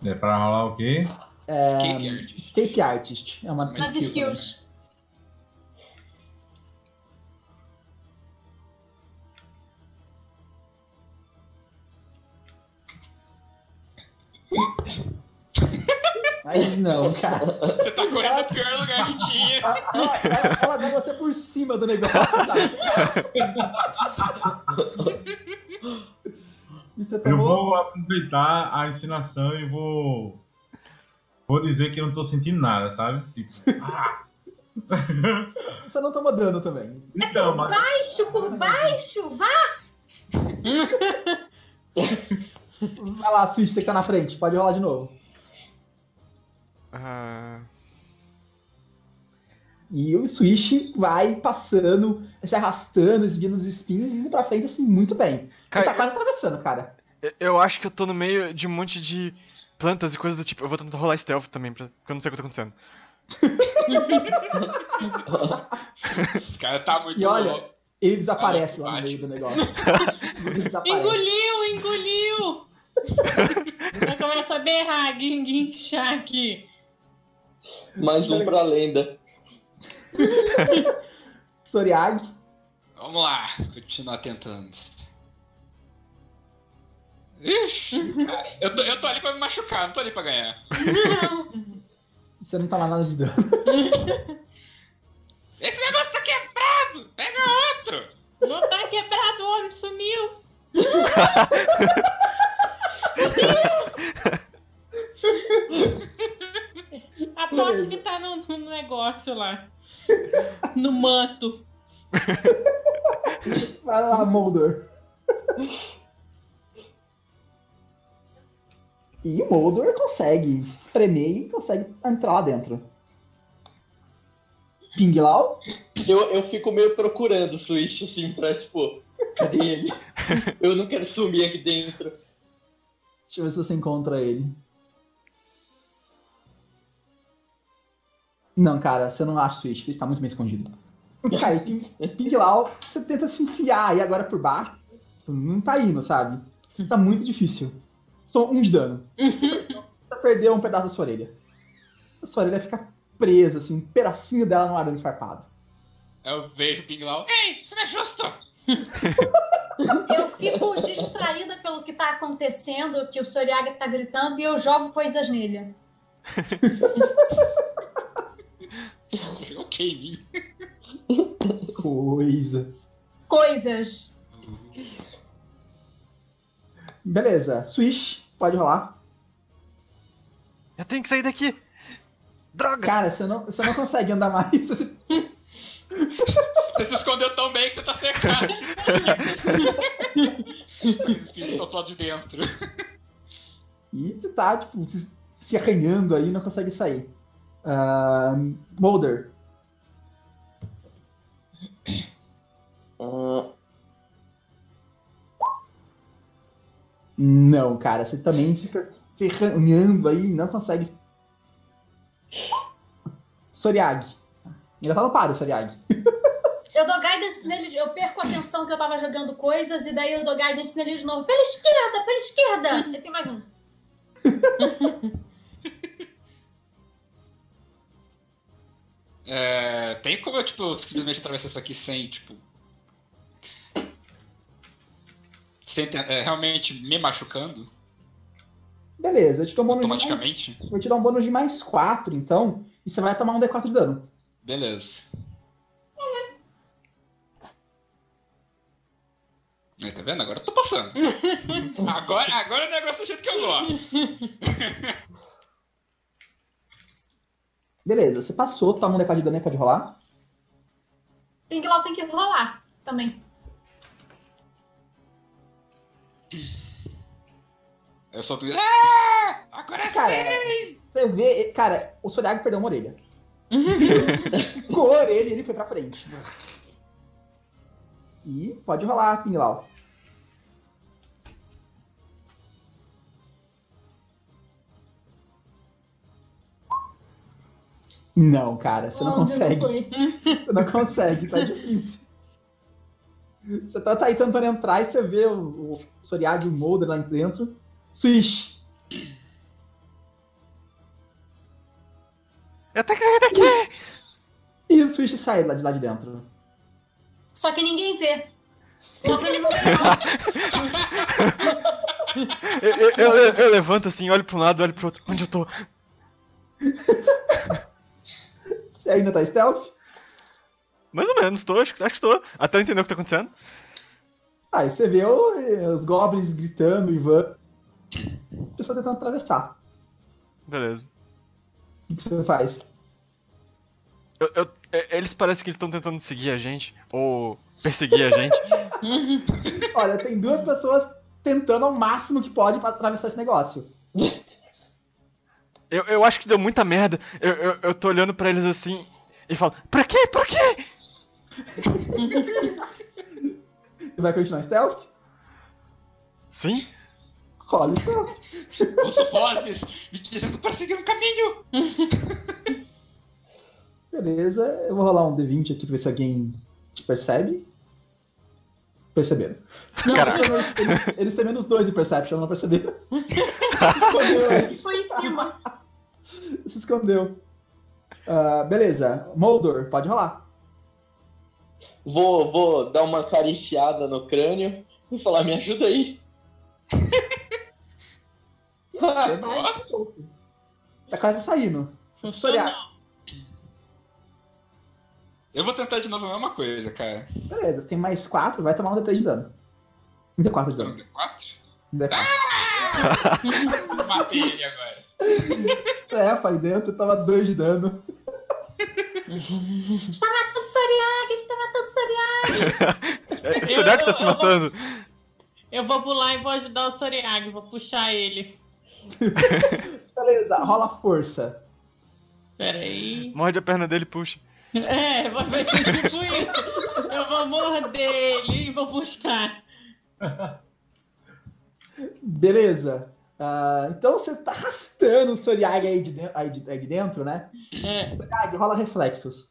É pra rolar o quê? Escape Art. Escape Artist. É uma Mas Nas skill também. skills. Mas não, cara. Você tá correndo no pior lugar que tinha. Ela, ela, ela dá você por cima do negócio, sabe? Eu vou aproveitar a ensinação e vou. Vou dizer que eu não tô sentindo nada, sabe? Tipo, ah! Você não tomou dano também. Então, mas. Baixo por baixo, vai! Vai lá, Switch, você que tá na frente. Pode rolar de novo. Ah, E o Switch vai passando, se arrastando, seguindo os espinhos e indo pra frente assim muito bem. Ele tá cara, quase atravessando, cara. eu, eu acho que eu tô no meio de um monte de plantas e coisas do tipo. Eu vou tentar rolar stealth também, pra, porque eu não sei o que tá acontecendo. Esse cara tá muito E olha, louco. Ele desaparece Ah, lá no meio do negócio. Engoliu, engoliu! Eu começo a berrar, guin- guinchar aqui. mais um pra lenda. Soriag. Vamos lá, continuar tentando. Ixi, cara, eu, tô, eu tô ali pra me machucar, não tô ali pra ganhar. Você não toma nada de dano. Esse negócio tá quebrado! Pega outro! Não tá quebrado, o homem sumiu. Aposto que tá no, no negócio lá. No manto. Vai lá, Moldor. E o Moldor consegue espremer e consegue entrar lá dentro. Pinglau? Eu, eu fico meio procurando o Switch, assim, pra, tipo, cadê ele? Eu não quero sumir aqui dentro. Deixa eu ver se você encontra ele. Não, cara, você não acha o Switch, ele está muito bem escondido. Cara, e Ping, Pinglau, você tenta se enfiar aí agora por baixo. Não tá indo, sabe? Tá muito difícil. Só um de dano. Você perdeu um pedaço da sua orelha. A sua orelha fica presa, assim, um pedacinho dela no arame farpado. Eu vejo o Pinglau. Ei, isso não é justo! Eu fico distraída pelo que tá acontecendo, que o Soriaga tá gritando, e eu jogo coisas nele. Ok, mim. Coisas. Coisas. Beleza, Swish, pode rolar. Eu tenho que sair daqui! Droga! Cara, você não, você não consegue andar mais. Você- Você se escondeu tão bem que você tá cercado. Os espíritos estão do lado de dentro. E você tá, tipo, se, se arranhando aí, não consegue sair. Ah, Mulder. Ah, Não, cara, você também fica se arranhando aí, não consegue. Soriag. Ainda tá no páreo, Soriag. Eu dou guidance nele, eu perco a atenção que eu tava jogando coisas, e daí eu dou guidance nele de novo. Pela esquerda, pela esquerda! Ele tem mais um. É, tem como eu, tipo, simplesmente atravessar isso aqui sem, tipo. Sem é, realmente me machucando Beleza, eu te dou um bônus de mais, automaticamente? Vou te dar um bônus de mais 4, então. E você vai tomar um D4 de dano. Beleza. Aí, tá vendo? Agora eu tô passando. agora, agora o negócio do jeito que eu gosto. Beleza, você passou, toma um D4 de dano aí, pode rolar. Pinglau tem que rolar também. Eu solto. Ah! Agora Cara, sim! você vê. Cara, o Soriag perdeu uma orelha. Com a orelha ele foi pra frente. E pode rolar, Pinglau. Não, cara, você não 11 consegue. Você não consegue, tá difícil. Você tá, tá aí tentando entrar e você vê o, o Soriag e o Molder lá dentro. Swish. Eu tenho que sair daqui! E o Swish sai lá de lá de dentro. Só que ninguém vê. Logo ele não vê. Eu, eu- eu- eu levanto assim, olho pra um lado, olho pro outro. Onde eu tô? Você ainda tá stealth? Mais ou menos, tô, acho, que- acho que tô. Até eu entender o que tá acontecendo. Aí você vê os goblins gritando, o Ivan. A pessoa tentando atravessar. Beleza. O que você faz? Eu- eu- é- eles parecem que eles estão tentando seguir a gente, ou perseguir a gente. Olha, tem duas pessoas tentando ao máximo que pode pra atravessar esse negócio. Eu, eu acho que deu muita merda. Eu, eu, eu tô olhando pra eles assim e falo: Pra quê? Pra quê? Você vai continuar stealth? Sim? Rola stealth. Ouço vozes me dizendo pra seguir um caminho. Beleza, eu vou rolar um D20 aqui pra ver se alguém te percebe. Perceberam. Não, eles, eles têm menos dois em Perception, não perceberam. Se escondeu Foi em cima. se escondeu. Ah, beleza, Moldor, pode rolar. vou, vou dar uma acariciada no crânio e falar, me ajuda aí. Você vai. Tá quase saindo. Funcionou. Eu vou tentar de novo a mesma coisa, cara. Beleza, você tem mais 4, vai tomar um D3 de dano. Um D4 de dano. D4? Um D4. Matei ele agora. Strefa aí dentro, toma 2 de dano. Está matando Soriaga, está matando Soriaga. É, o Soriaga tá se matando. Eu vou pular e vou ajudar o Soriag, vou puxar ele. Beleza, rola força. Pera aí. Morde a perna dele e puxa. É, vai ser tipo isso. Eu vou morder ele e vou puxar. Beleza. Ah, então você tá arrastando o Soriag aí de, de- aí de- aí de dentro, né? É. Soriag, rola reflexos.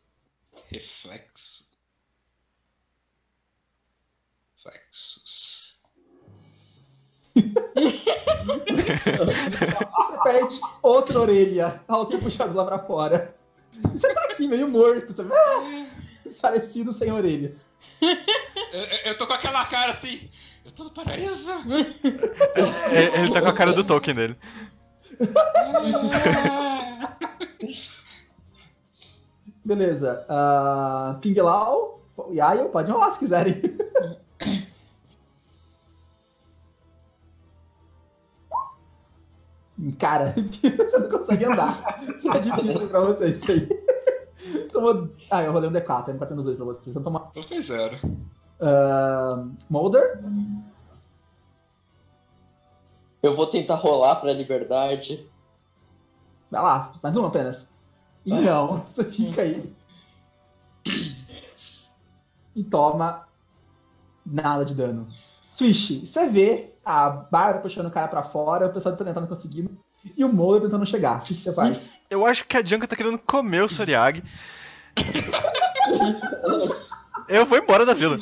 Reflexo. Reflexos. Você perde outra orelha ao ser puxado lá pra fora. E você tá aqui meio morto, sabe? Ah, Falecido sem orelhas. Eu, eu- tô com aquela cara assim. Eu tô no paraíso. Ele, ele tá com a cara do Tolkien dele. Beleza. Uh, Pinglau, Yayo, pode rolar se quiserem. Cara, você não consegue andar. É difícil pra vocês isso aí. Tomou... Ah, eu rolei um D4, não batendo os dois pra vocês. Então toma. Eu fiz zero. Uh, Molder. Eu vou tentar rolar pra liberdade. Vai lá, mais uma apenas. E não, você fica aí. E toma nada de dano. Swish, você vê a Bárbara puxando o cara pra fora, o pessoal tá tentando conseguindo, e o Moura tentando chegar. O que, que você faz? Eu acho que a Junka tá querendo comer o Soriag. Eu vou embora da vila.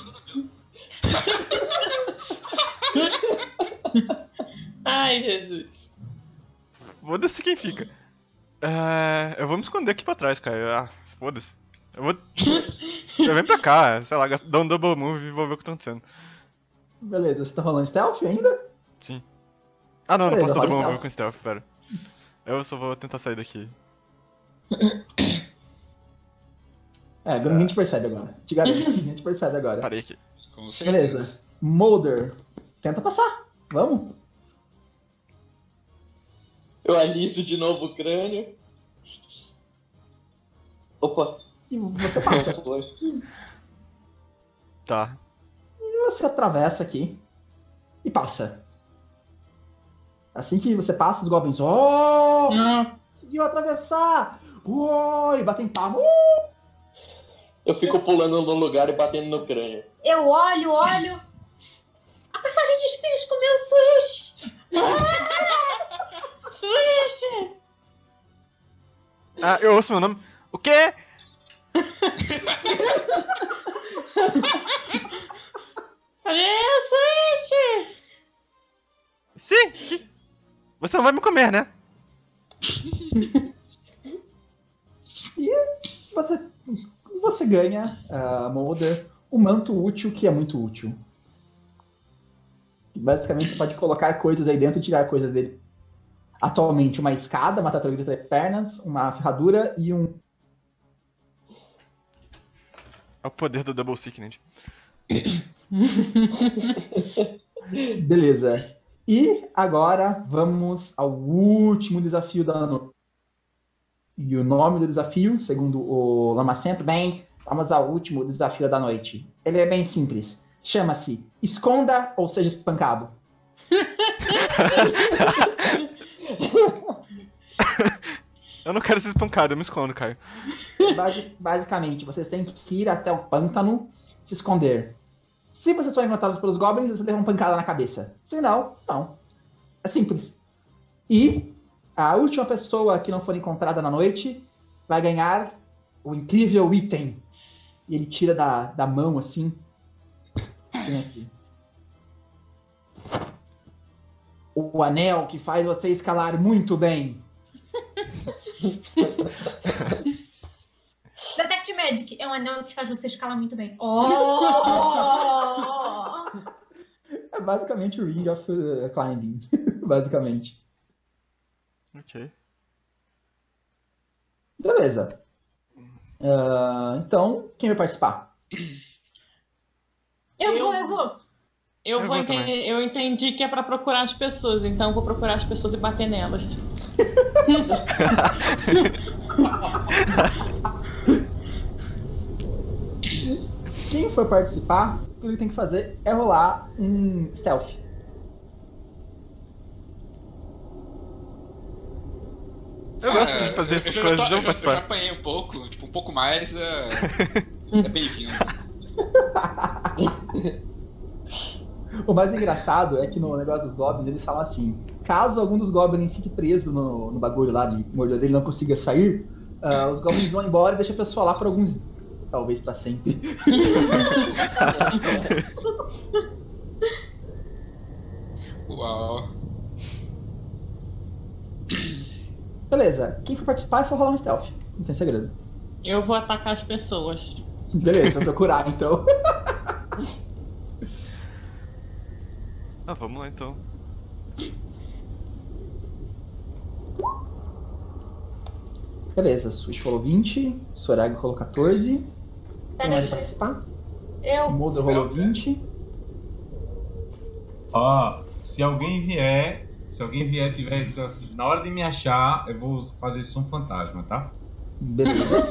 Ai, Jesus. Foda-se quem fica. É, eu vou me esconder aqui pra trás, cara. Ah, foda-se. Eu vou. Eu vem pra cá, sei lá, dar um double move e vou ver o que tá acontecendo. Beleza, você tá rolando stealth ainda? Sim. Ah, não, não Beleza, posso dar rola move com stealth, pera. Eu só vou tentar sair daqui. É, ninguém te percebe agora. Te garanto, ninguém te percebe agora. Parei aqui. Com certeza. Beleza. Molder, tenta passar. Vamos. Eu aliso de novo o crânio. Opa, E você passa. foi. Tá. E você atravessa aqui e passa. Assim que você passa, os goblins. Oh! Não. Conseguiu atravessar! Uou! E batem palma. Eu fico pulando no lugar e batendo no crânio. Eu olho, olho. A passagem de espinhos comeu o Swish. Switch! Ah, eu ouço meu nome. O quê? Sim! Que... Você não vai me comer, né? Você, você ganha, uh, Molder, um manto útil que é muito útil. Basicamente, você pode colocar coisas aí dentro e tirar coisas dele. Atualmente, uma escada, uma tartaruga de três pernas, uma ferradura e um. É o poder do Double Sickness. Beleza. E agora vamos ao último desafio da noite. E o nome do desafio, segundo o Lamacento, bem, vamos ao último desafio da noite. Ele é bem simples. Chama-se Esconda ou Seja Espancado. Eu não quero ser espancado, eu me escondo, Caio. Basi- basicamente, vocês têm que ir até o pântano se esconder. Se vocês forem encontrados pelos goblins, vocês levam pancada na cabeça. Se não, não. É simples. E a última pessoa que não for encontrada na noite vai ganhar o incrível item. E ele tira da, da mão assim. Tem aqui. O anel que faz você escalar muito bem. Detect Magic é um anel que faz você escalar muito bem. Oh! É basicamente o Ring of uh, Climbing. basicamente. Ok. Beleza. Ah, então, quem vai participar? Eu, Eu- vou, eu vou. Eu, Eu vou entender, também. eu entendi que é pra procurar as pessoas, então eu vou procurar as pessoas e bater nelas. Quem for participar, o que ele tem que fazer é rolar um stealth. Eu gosto Ah, de fazer essas já coisas, tô- eu vou já- Eu já apanhei um pouco, tipo, um pouco mais é, é bem-vindo. O mais engraçado é que no negócio dos goblins eles falam assim: caso algum dos goblins fique preso no, no bagulho lá de mordedor dele e não consiga sair, ah, os goblins vão embora e deixam a pessoa lá por alguns dias. Talvez pra sempre. Uau. Beleza, quem for participar é só rolar um stealth. Não tem segredo. Eu vou atacar as pessoas. Beleza, vou procurar então. Ah, vamos lá então. Beleza, Switch rolou 20, Sorag rolou 14. Pera participar? O Eu. Mulder rolou 20. Ó, se alguém vier, se alguém vier tiver então, assim, na hora de me achar, eu vou fazer som fantasma, tá? Beleza.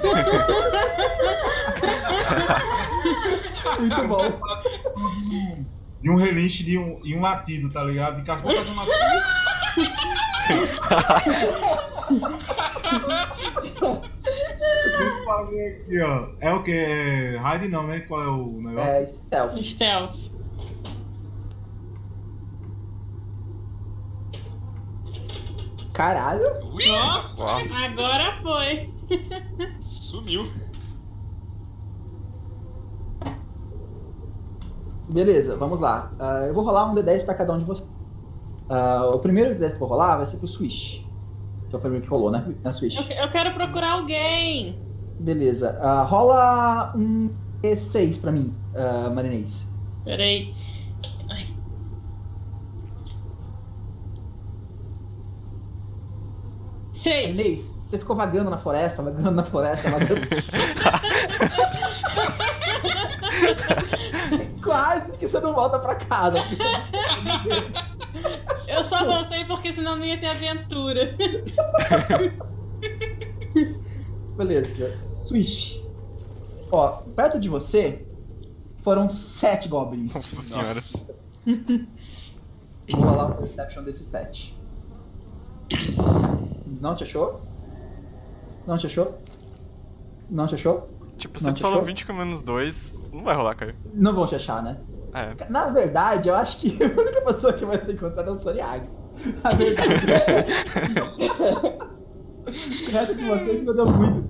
Muito bom. De um relinche de um, e um latido, tá ligado? De cachorro fazer um latido. Fazer aqui, ó. É o que? É raid não, né? Qual é o negócio? É stealth. Stealth. Caralho. Ui. Uau. Agora foi. sumiu. Beleza, vamos lá. Ah, eu vou rolar um D10 pra cada um de vocês. Ah, o primeiro D10 que eu vou rolar vai ser pro Swish. Que é o primeiro que rolou, né? Na Swish. Eu, eu quero procurar alguém. Beleza. Ah, rola um E6 pra mim, uh, Marinês. Peraí. Ai. Seis. Marinês, você ficou vagando na floresta, vagando na floresta, vagando. Quase que você não volta pra casa. você- Eu só voltei porque senão não ia ter aventura. Beleza. Swish. Ó, perto de você foram sete goblins. Nossa senhora. Vou rolar o perception desse sete. Não te achou? Não te achou? Não te achou? Tipo, você falou achou? 20 com menos 2, não vai rolar, cara. Não vão te achar, né? É. Na verdade, eu acho que a única pessoa que vai ser encontrada é o Soriag. A verdade O resto de vocês me deu muito.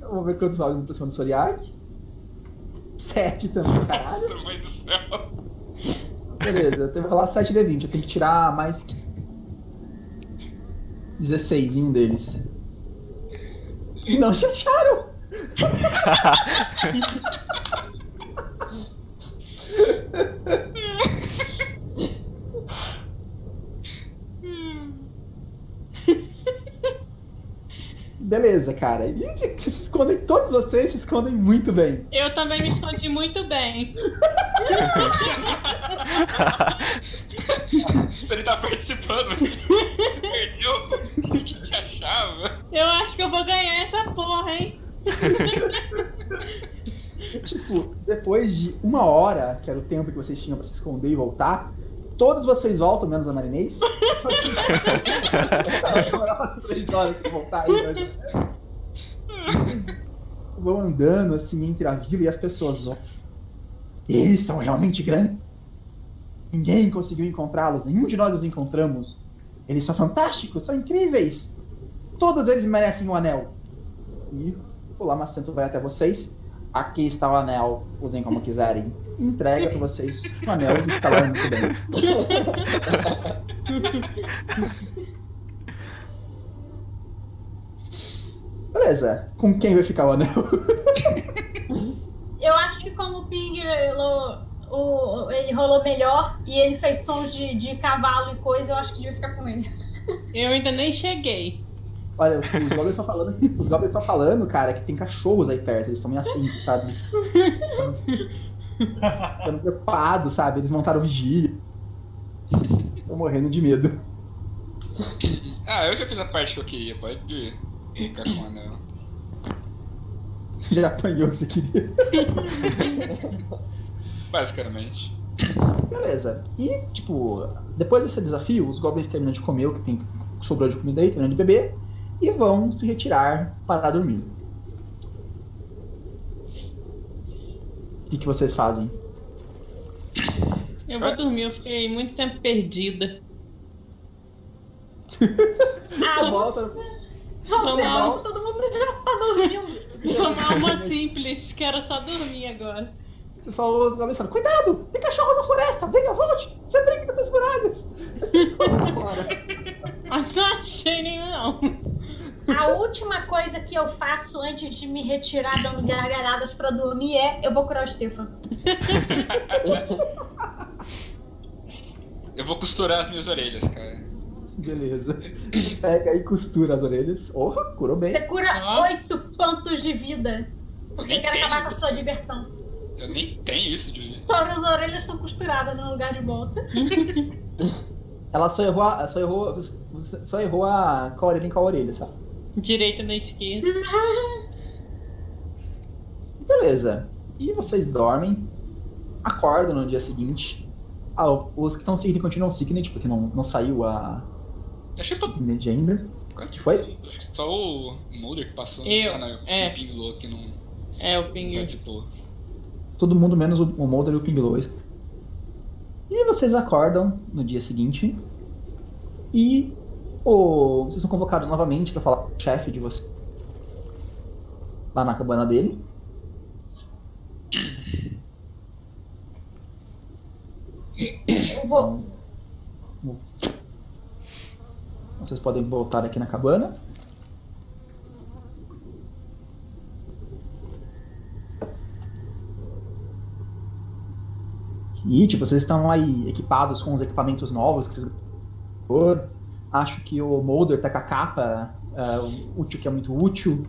Vamos ver quantos valores pra cima do Soriag. Sete também, caralho. Nossa, mãe do céu. Beleza, eu tenho que rolar 7 D20, eu tenho que tirar mais que 16 em um deles. Não te acharam! Beleza, cara. E se escondem, todos vocês se escondem muito bem. Eu também me escondi muito bem. Ele tá participando, mas você perdeu. Quem que te achava? Eu acho que eu vou ganhar essa porra, hein? Tipo, depois de uma hora, que era o tempo que vocês tinham pra se esconder e voltar, todos vocês voltam, menos a Marinês. Vai demorar umas três horas pra voltar aí, mas... Vocês vão andando assim entre a vila e as pessoas. ó. Eles são realmente grandes. Ninguém conseguiu encontrá-los, nenhum de nós os encontramos. Eles são fantásticos, são incríveis. Todos eles merecem um anel. E o Lamacento vai até vocês. Aqui está o anel, usem como quiserem. Entrega pra vocês o anel que está lá muito bem. Beleza, com quem vai ficar o anel? Eu acho que como o Ping rolou, o, ele rolou melhor e ele fez sons de, de cavalo e coisa, eu acho que devia ficar com ele. Eu ainda nem cheguei. Olha, os, os goblins estão falando, os goblins estão falando, cara, que tem cachorros aí perto, eles estão meio atentos, sabe? Estão preocupados, sabe? Eles montaram vigília. Estão morrendo de medo. Ah, eu já fiz a parte que eu queria, pode ficar com o anel. Já apanhou o que você queria. Basicamente. Beleza. E, tipo, depois desse desafio, os goblins terminam de comer o que tem sobrou de comida aí, terminam de beber, e vão se retirar para dormir. O que, que vocês fazem? Eu vou dormir, eu fiquei muito tempo perdida. Ah, Você volta. observando que todo mundo já tá dormindo. Tomar uma simples, quero só dormir agora. Só os falam, cuidado! Tem cachorros na floresta! Venha, volte! Você brinca das buradas! Fora. Mas não achei nenhum, não. A última coisa que eu faço antes de me retirar dando gargalhadas pra dormir é eu vou curar o Stefan. Eu vou costurar as minhas orelhas, cara. Beleza. Você pega e costura as orelhas. Orra, curou bem. Você cura oito pontos de vida. Porque tem acabar com a sua diversão. Eu nem tenho isso de jeito. Só as orelhas estão costuradas no lugar de volta. Ela só errou, a, só errou, só errou a, com a orelha com a orelha, sabe? Direita na esquerda. Beleza. E vocês dormem, acordam no dia seguinte. Ah, os que estão Signet continuam Signet, porque não, não saiu a Acho que só. Signet ainda. Quanto foi? Acho que só o Mulder que passou. Eu, Ah, não, é. o Pinglô que não É, o Ping. participou. Todo mundo menos o, o Mulder e o Pinglow. E vocês acordam no dia seguinte. E o, vocês são convocados novamente para falar o chefe de vocês. Lá na cabana dele. Eu vou. Vocês podem voltar aqui na cabana. E, tipo, vocês estão aí equipados com os equipamentos novos que vocês Acho que o Molder tá com a capa ah, útil, que é muito útil.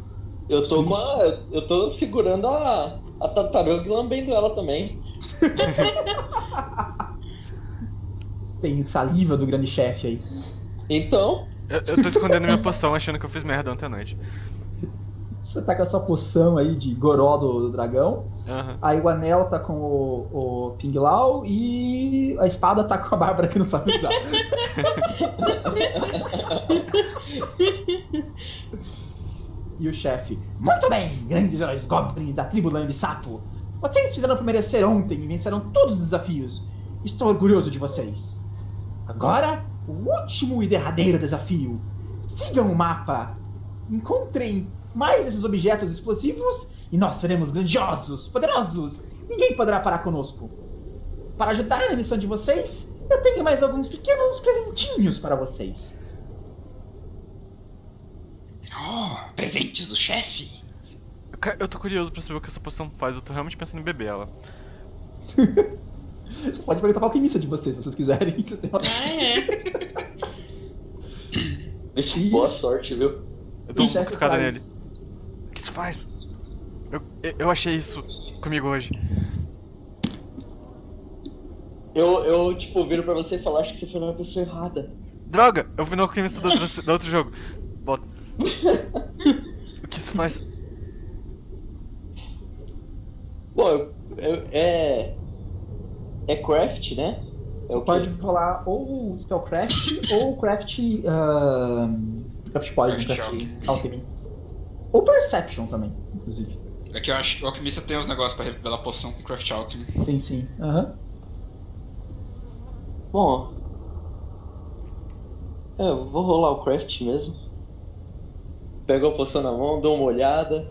Eu tô com a. Eu tô segurando a, a tartaruga e lambendo ela também. Tem saliva do grande chefe aí. Então, Eu, eu tô escondendo minha poção achando que eu fiz merda ontem à noite. Você tá com a sua poção aí de goró do, do dragão. Aham. Aí o anel tá com o, o Pinglau e a espada tá com a Bárbara que não sabe usar. e o chefe. Muito bem, grandes heróis goblins da tribo Lambe Sapo. Vocês fizeram por merecer ontem e venceram todos os desafios. Estou orgulhoso de vocês. Agora, o último e derradeiro desafio. Sigam o mapa. Encontrem mais esses objetos explosivos e nós seremos grandiosos, poderosos. Ninguém poderá parar conosco. Para ajudar na missão de vocês, eu tenho mais alguns pequenos presentinhos para vocês. Oh, presentes do chefe. Eu tô curioso pra saber o que essa poção faz, eu tô realmente pensando em beber ela. Você pode perguntar pra alquimista de vocês, se vocês quiserem. Uma- Ah, é. Boa sorte, viu? Eu tô um chefe cutucada faz- nele. O que isso faz? Eu, eu, achei isso comigo hoje. Eu, eu, tipo, viro pra você e falo, acho que você foi na pessoa errada. Droga! Eu fui no alquimista do outro, do outro jogo. Volta. O que isso faz? Bom, eu, eu- é. É craft, né? É Você pode rolar ou Spellcraft ou Craft. ah, craft Poison, Craft Alchemy. Ou Perception também, inclusive. É que eu acho que o alquimista tem uns negócios pra revelar poção com craft alchemy. Sim, sim. Aham. Bom. É, eu vou rolar o craft mesmo. Pego a poção na mão, dou uma olhada.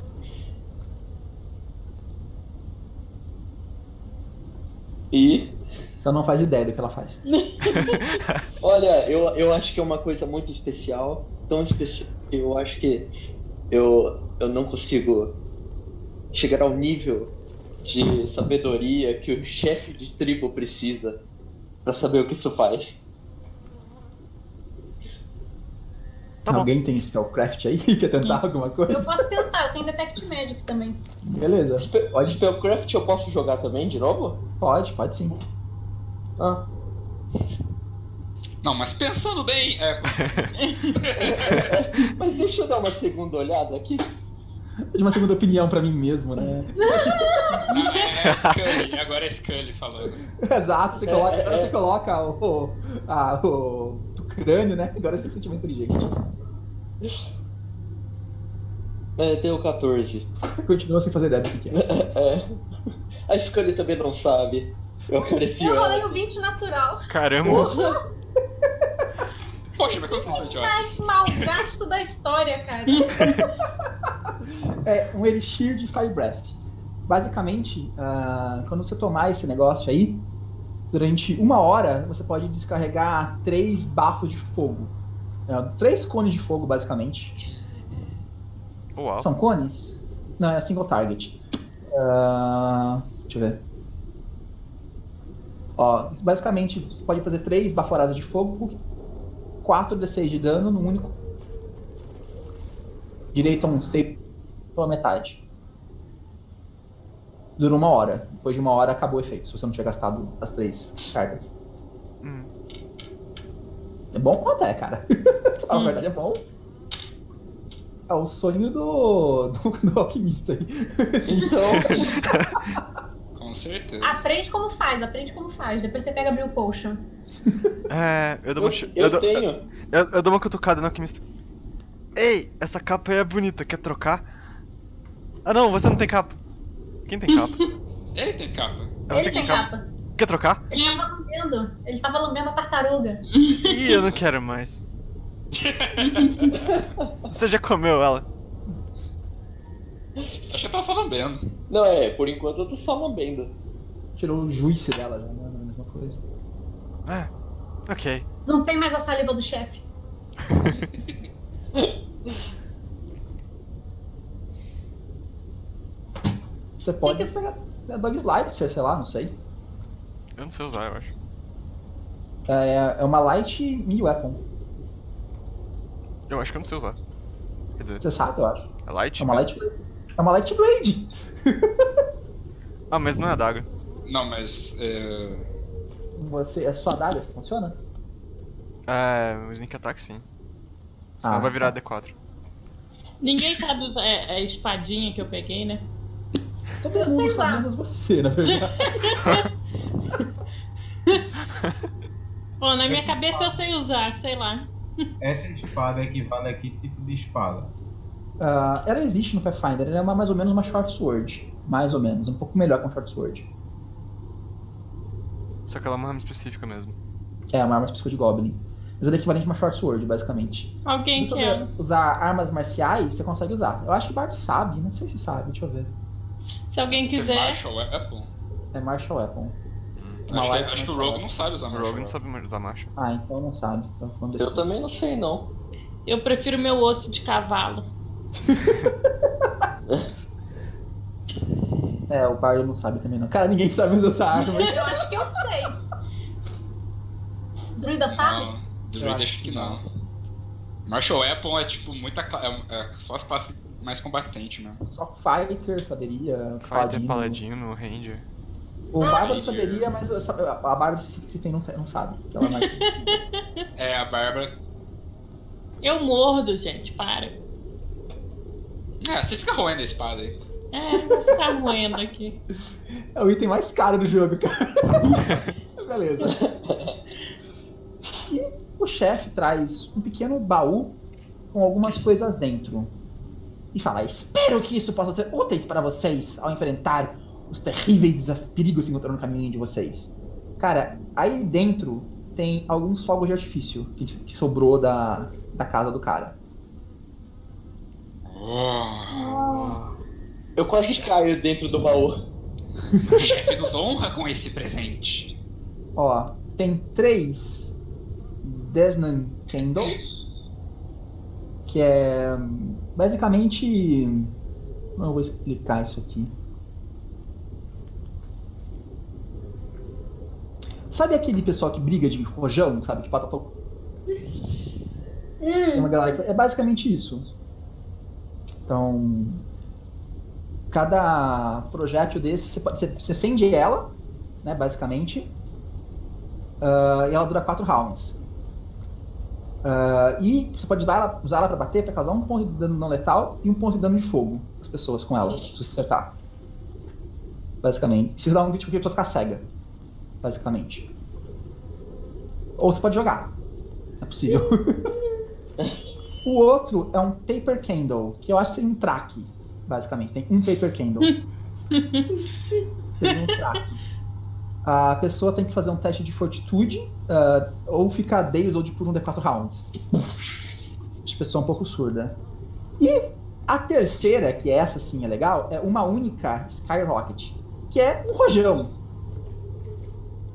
E. Então não faz ideia do que ela faz. Olha, eu, eu acho que é uma coisa muito especial. Tão especial que eu acho que eu, eu não consigo chegar ao nível de sabedoria que o chefe de tribo precisa pra saber o que isso faz. Tá bom. Alguém tem Spellcraft aí? Quer tentar alguma coisa? Eu posso tentar, eu tenho Detect Magic também. Beleza. Spe- Pode, Spellcraft eu posso jogar também de novo? pode, pode sim. Ah. Não, mas pensando bem, é. Mas deixa eu dar uma segunda olhada aqui. De uma segunda opinião pra mim mesmo, né? Não, é, é Scully, agora é Scully falando. Exato, você coloca, É, agora é. você coloca o, a- o, o crânio, né? Agora você se sente mais inteligente. É, deu 14. Você continua sem fazer ideia do que é. É. A Scully também não sabe. Eu acaricio Eu ela. rolei o 20 natural. Caramba. Porra! Poxa, mas como vocês são idiotas? Mais mal gasto da história, cara. É um Elixir de Fire Breath. Basicamente, ah, quando você tomar esse negócio aí, durante uma hora você pode descarregar três bafos de fogo. É, três cones de fogo, basicamente. Uau. São cones? Não, é single target. Ah, deixa eu ver. Ó, basicamente, você pode fazer três baforadas de fogo, 4 d6 de dano no único. Direito a um save pela metade. Dura uma hora. Depois de uma hora acabou o efeito, se você não tiver gastado as três cartas. Hum. É bom quanto é, cara. Na verdade é bom. É o sonho do, do, do alquimista aí. Então, Com certeza. Aprende como faz, aprende como faz. Depois você pega Brew Potion. É, eu dou uma, eu, chi- eu eu dou- tenho. eu, eu dou uma cutucada no alquimista. Ei, essa capa aí é bonita, quer trocar? Ah não, você não tem capa. Quem tem capa? Ele tem capa. É você Ele tem capa. Quer trocar? Ele tava lambendo. Ele tava lambendo a tartaruga. Ih, eu não quero mais. Você já comeu ela? Acho que eu tava só lambendo. Não, é, por enquanto eu tô só lambendo. Tirou o juízo dela, já não é a mesma coisa. Ah, ok. Não tem mais a saliva do chefe. Você pode que pegar a Dog Slicer, sei lá, não sei. Eu não sei usar, eu acho. É, é uma light melee weapon. Eu acho que eu não sei usar. Quer dizer, Você sabe, eu acho. é light? É uma light blade. É uma light blade. Ah, mas não é adaga. Não, mas. É... Você, é só adaga, que funciona? É, o sneak attack sim. Senão Ah, vai virar tá. D4. Ninguém sabe usar é, é a espadinha que eu peguei, né? Todo Eu mundo sabe usar. menos você, na verdade. Pô, na minha Essa cabeça eu sei usar, sei lá. Essa espada equivale a que tipo de espada? Ah, ela existe no Pathfinder, ela é uma, mais ou menos uma short sword. Mais ou menos, um pouco melhor que uma short sword. Só que ela é uma arma específica mesmo. É uma arma específica de Goblin. Mas ela é equivalente a uma short sword, basicamente. Se Alguém você quer. souber usar armas marciais, você consegue usar. Eu acho que o Bart sabe, não sei se sabe, deixa eu ver. Se alguém Você quiser. Marshall Weapon? É Martial Weapon. Uma Acho, que, acho que o Rogue não sabe usar O Marshall Rogue não Weapon. sabe usar marcha. Ah, então não sabe. Então, Eu também não sei, não. Eu prefiro meu osso de cavalo. É, o Bardo não sabe também não. Cara, ninguém sabe usar essa arma. Eu acho que eu sei. Druida sabe? Não, Eu Druid acho acho que que não. Marshall Weapon é tipo muita. É, é só as classes mais combatentes mesmo. Só Fighter saberia. Fighter, Paladino. Paladino, Ranger. O Bárbaro Ranger. saberia, mas a Bárbara específica que vocês têm não, não sabe. Que ela é mais... É, a Bárbara. Eu mordo, gente, para. É, você fica roendo a espada aí. É, vou ficar moendo aqui. é o item mais caro do jogo, cara. Beleza. E o chefe traz um pequeno baú com algumas coisas dentro. E fala: Espero que isso possa ser úteis para vocês ao enfrentar os terríveis perigos que encontram no caminho de vocês. Cara, aí dentro tem alguns fogos de artifício que, que sobrou da, da casa do cara. Oh, Eu quase caio dentro do baú. o chefe nos honra com esse presente. Ó, tem três Desnan Candles, que é basicamente. Não vou explicar isso aqui. Sabe aquele pessoal que briga de rojão, sabe? Que bota fogo? Tem uma galera É basicamente isso. Então, cada projétil desse, você, pode- você, você acende ela, né, basicamente, ah, e ela dura 4 rounds. Ah, e você pode usar ela, usar ela pra bater, pra causar um ponto de dano não letal e um ponto de dano de fogo às pessoas com ela, se você acertar. Basicamente. Se você dá um crítico, a pessoa ficar cega. Basicamente. Ou você pode jogar. É possível. o outro é um Paper Candle, que eu acho que seria um track, basicamente. Tem um Paper Candle. Seria um track. A pessoa tem que fazer um teste de fortitude, ah, ou ficar dazed por um D4 rounds. A pessoa é um pouco surda. E a terceira, que essa sim é legal, é uma única Skyrocket, que é um rojão.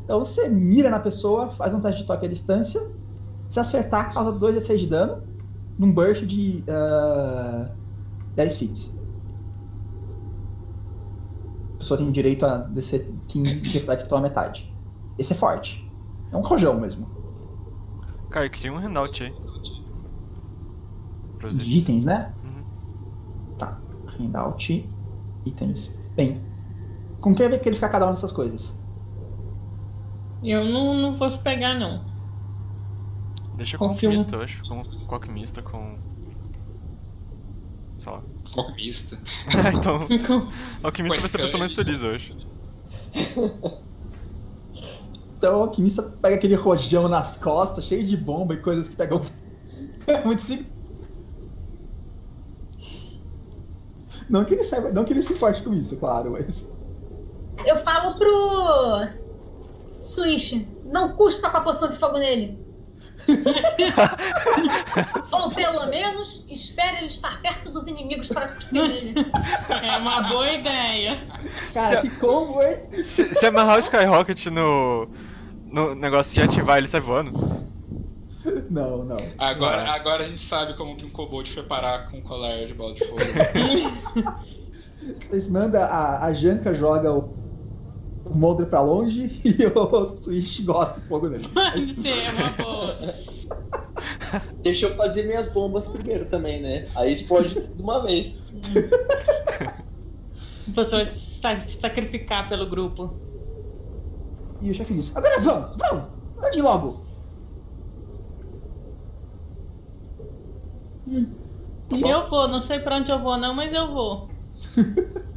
Então você mira na pessoa, faz um teste de toque à distância, se acertar, causa 2 a 6 de dano, num burst de ah, 10 feet. A pessoa tem direito a descer 15 de dificuldade pela metade. Esse é forte. É um rojão mesmo. Cara, eu queria um handout aí. De itens. né? Uhum. Tá. Handout, itens. Bem, com que que ele fica cada uma dessas coisas? Eu não, não fosse pegar, não. Deixa com Confio. alquimista, eu acho. Com, com alquimista, com. Sei lá. Alquimista. então, alquimista vai ser a pessoa mais feliz hoje. Então o alquimista pega aquele rojão nas costas, cheio de bomba e coisas que pegam. É muito sim. Não que ele saiba, não que ele se importe com isso, claro, mas. Eu falo pro Switch, não cuspa com a poção de fogo nele. Ou pelo menos, espere ele estar perto dos inimigos para cuspir nele. É uma boa ideia. Cara, Se- que combo, hein? Se, se amarrar o Skyrocket no. no negócio e ativar, ele sai voando. Não, não. Agora, É. agora a gente sabe como que um kobold foi parar com um colar de bola de fogo. Vocês mandam a, a Janka joga o, o Molder pra longe e o Switch gosta de fogo nele. Pode ser, é uma boa. Deixa eu fazer minhas bombas primeiro também, né? Aí explode tudo de uma vez. Você vai sa- sacrificar pelo grupo. E o chefe diz: Agora vamos, vamos! Ande logo! Eu vou, não sei pra onde eu vou não, mas eu vou.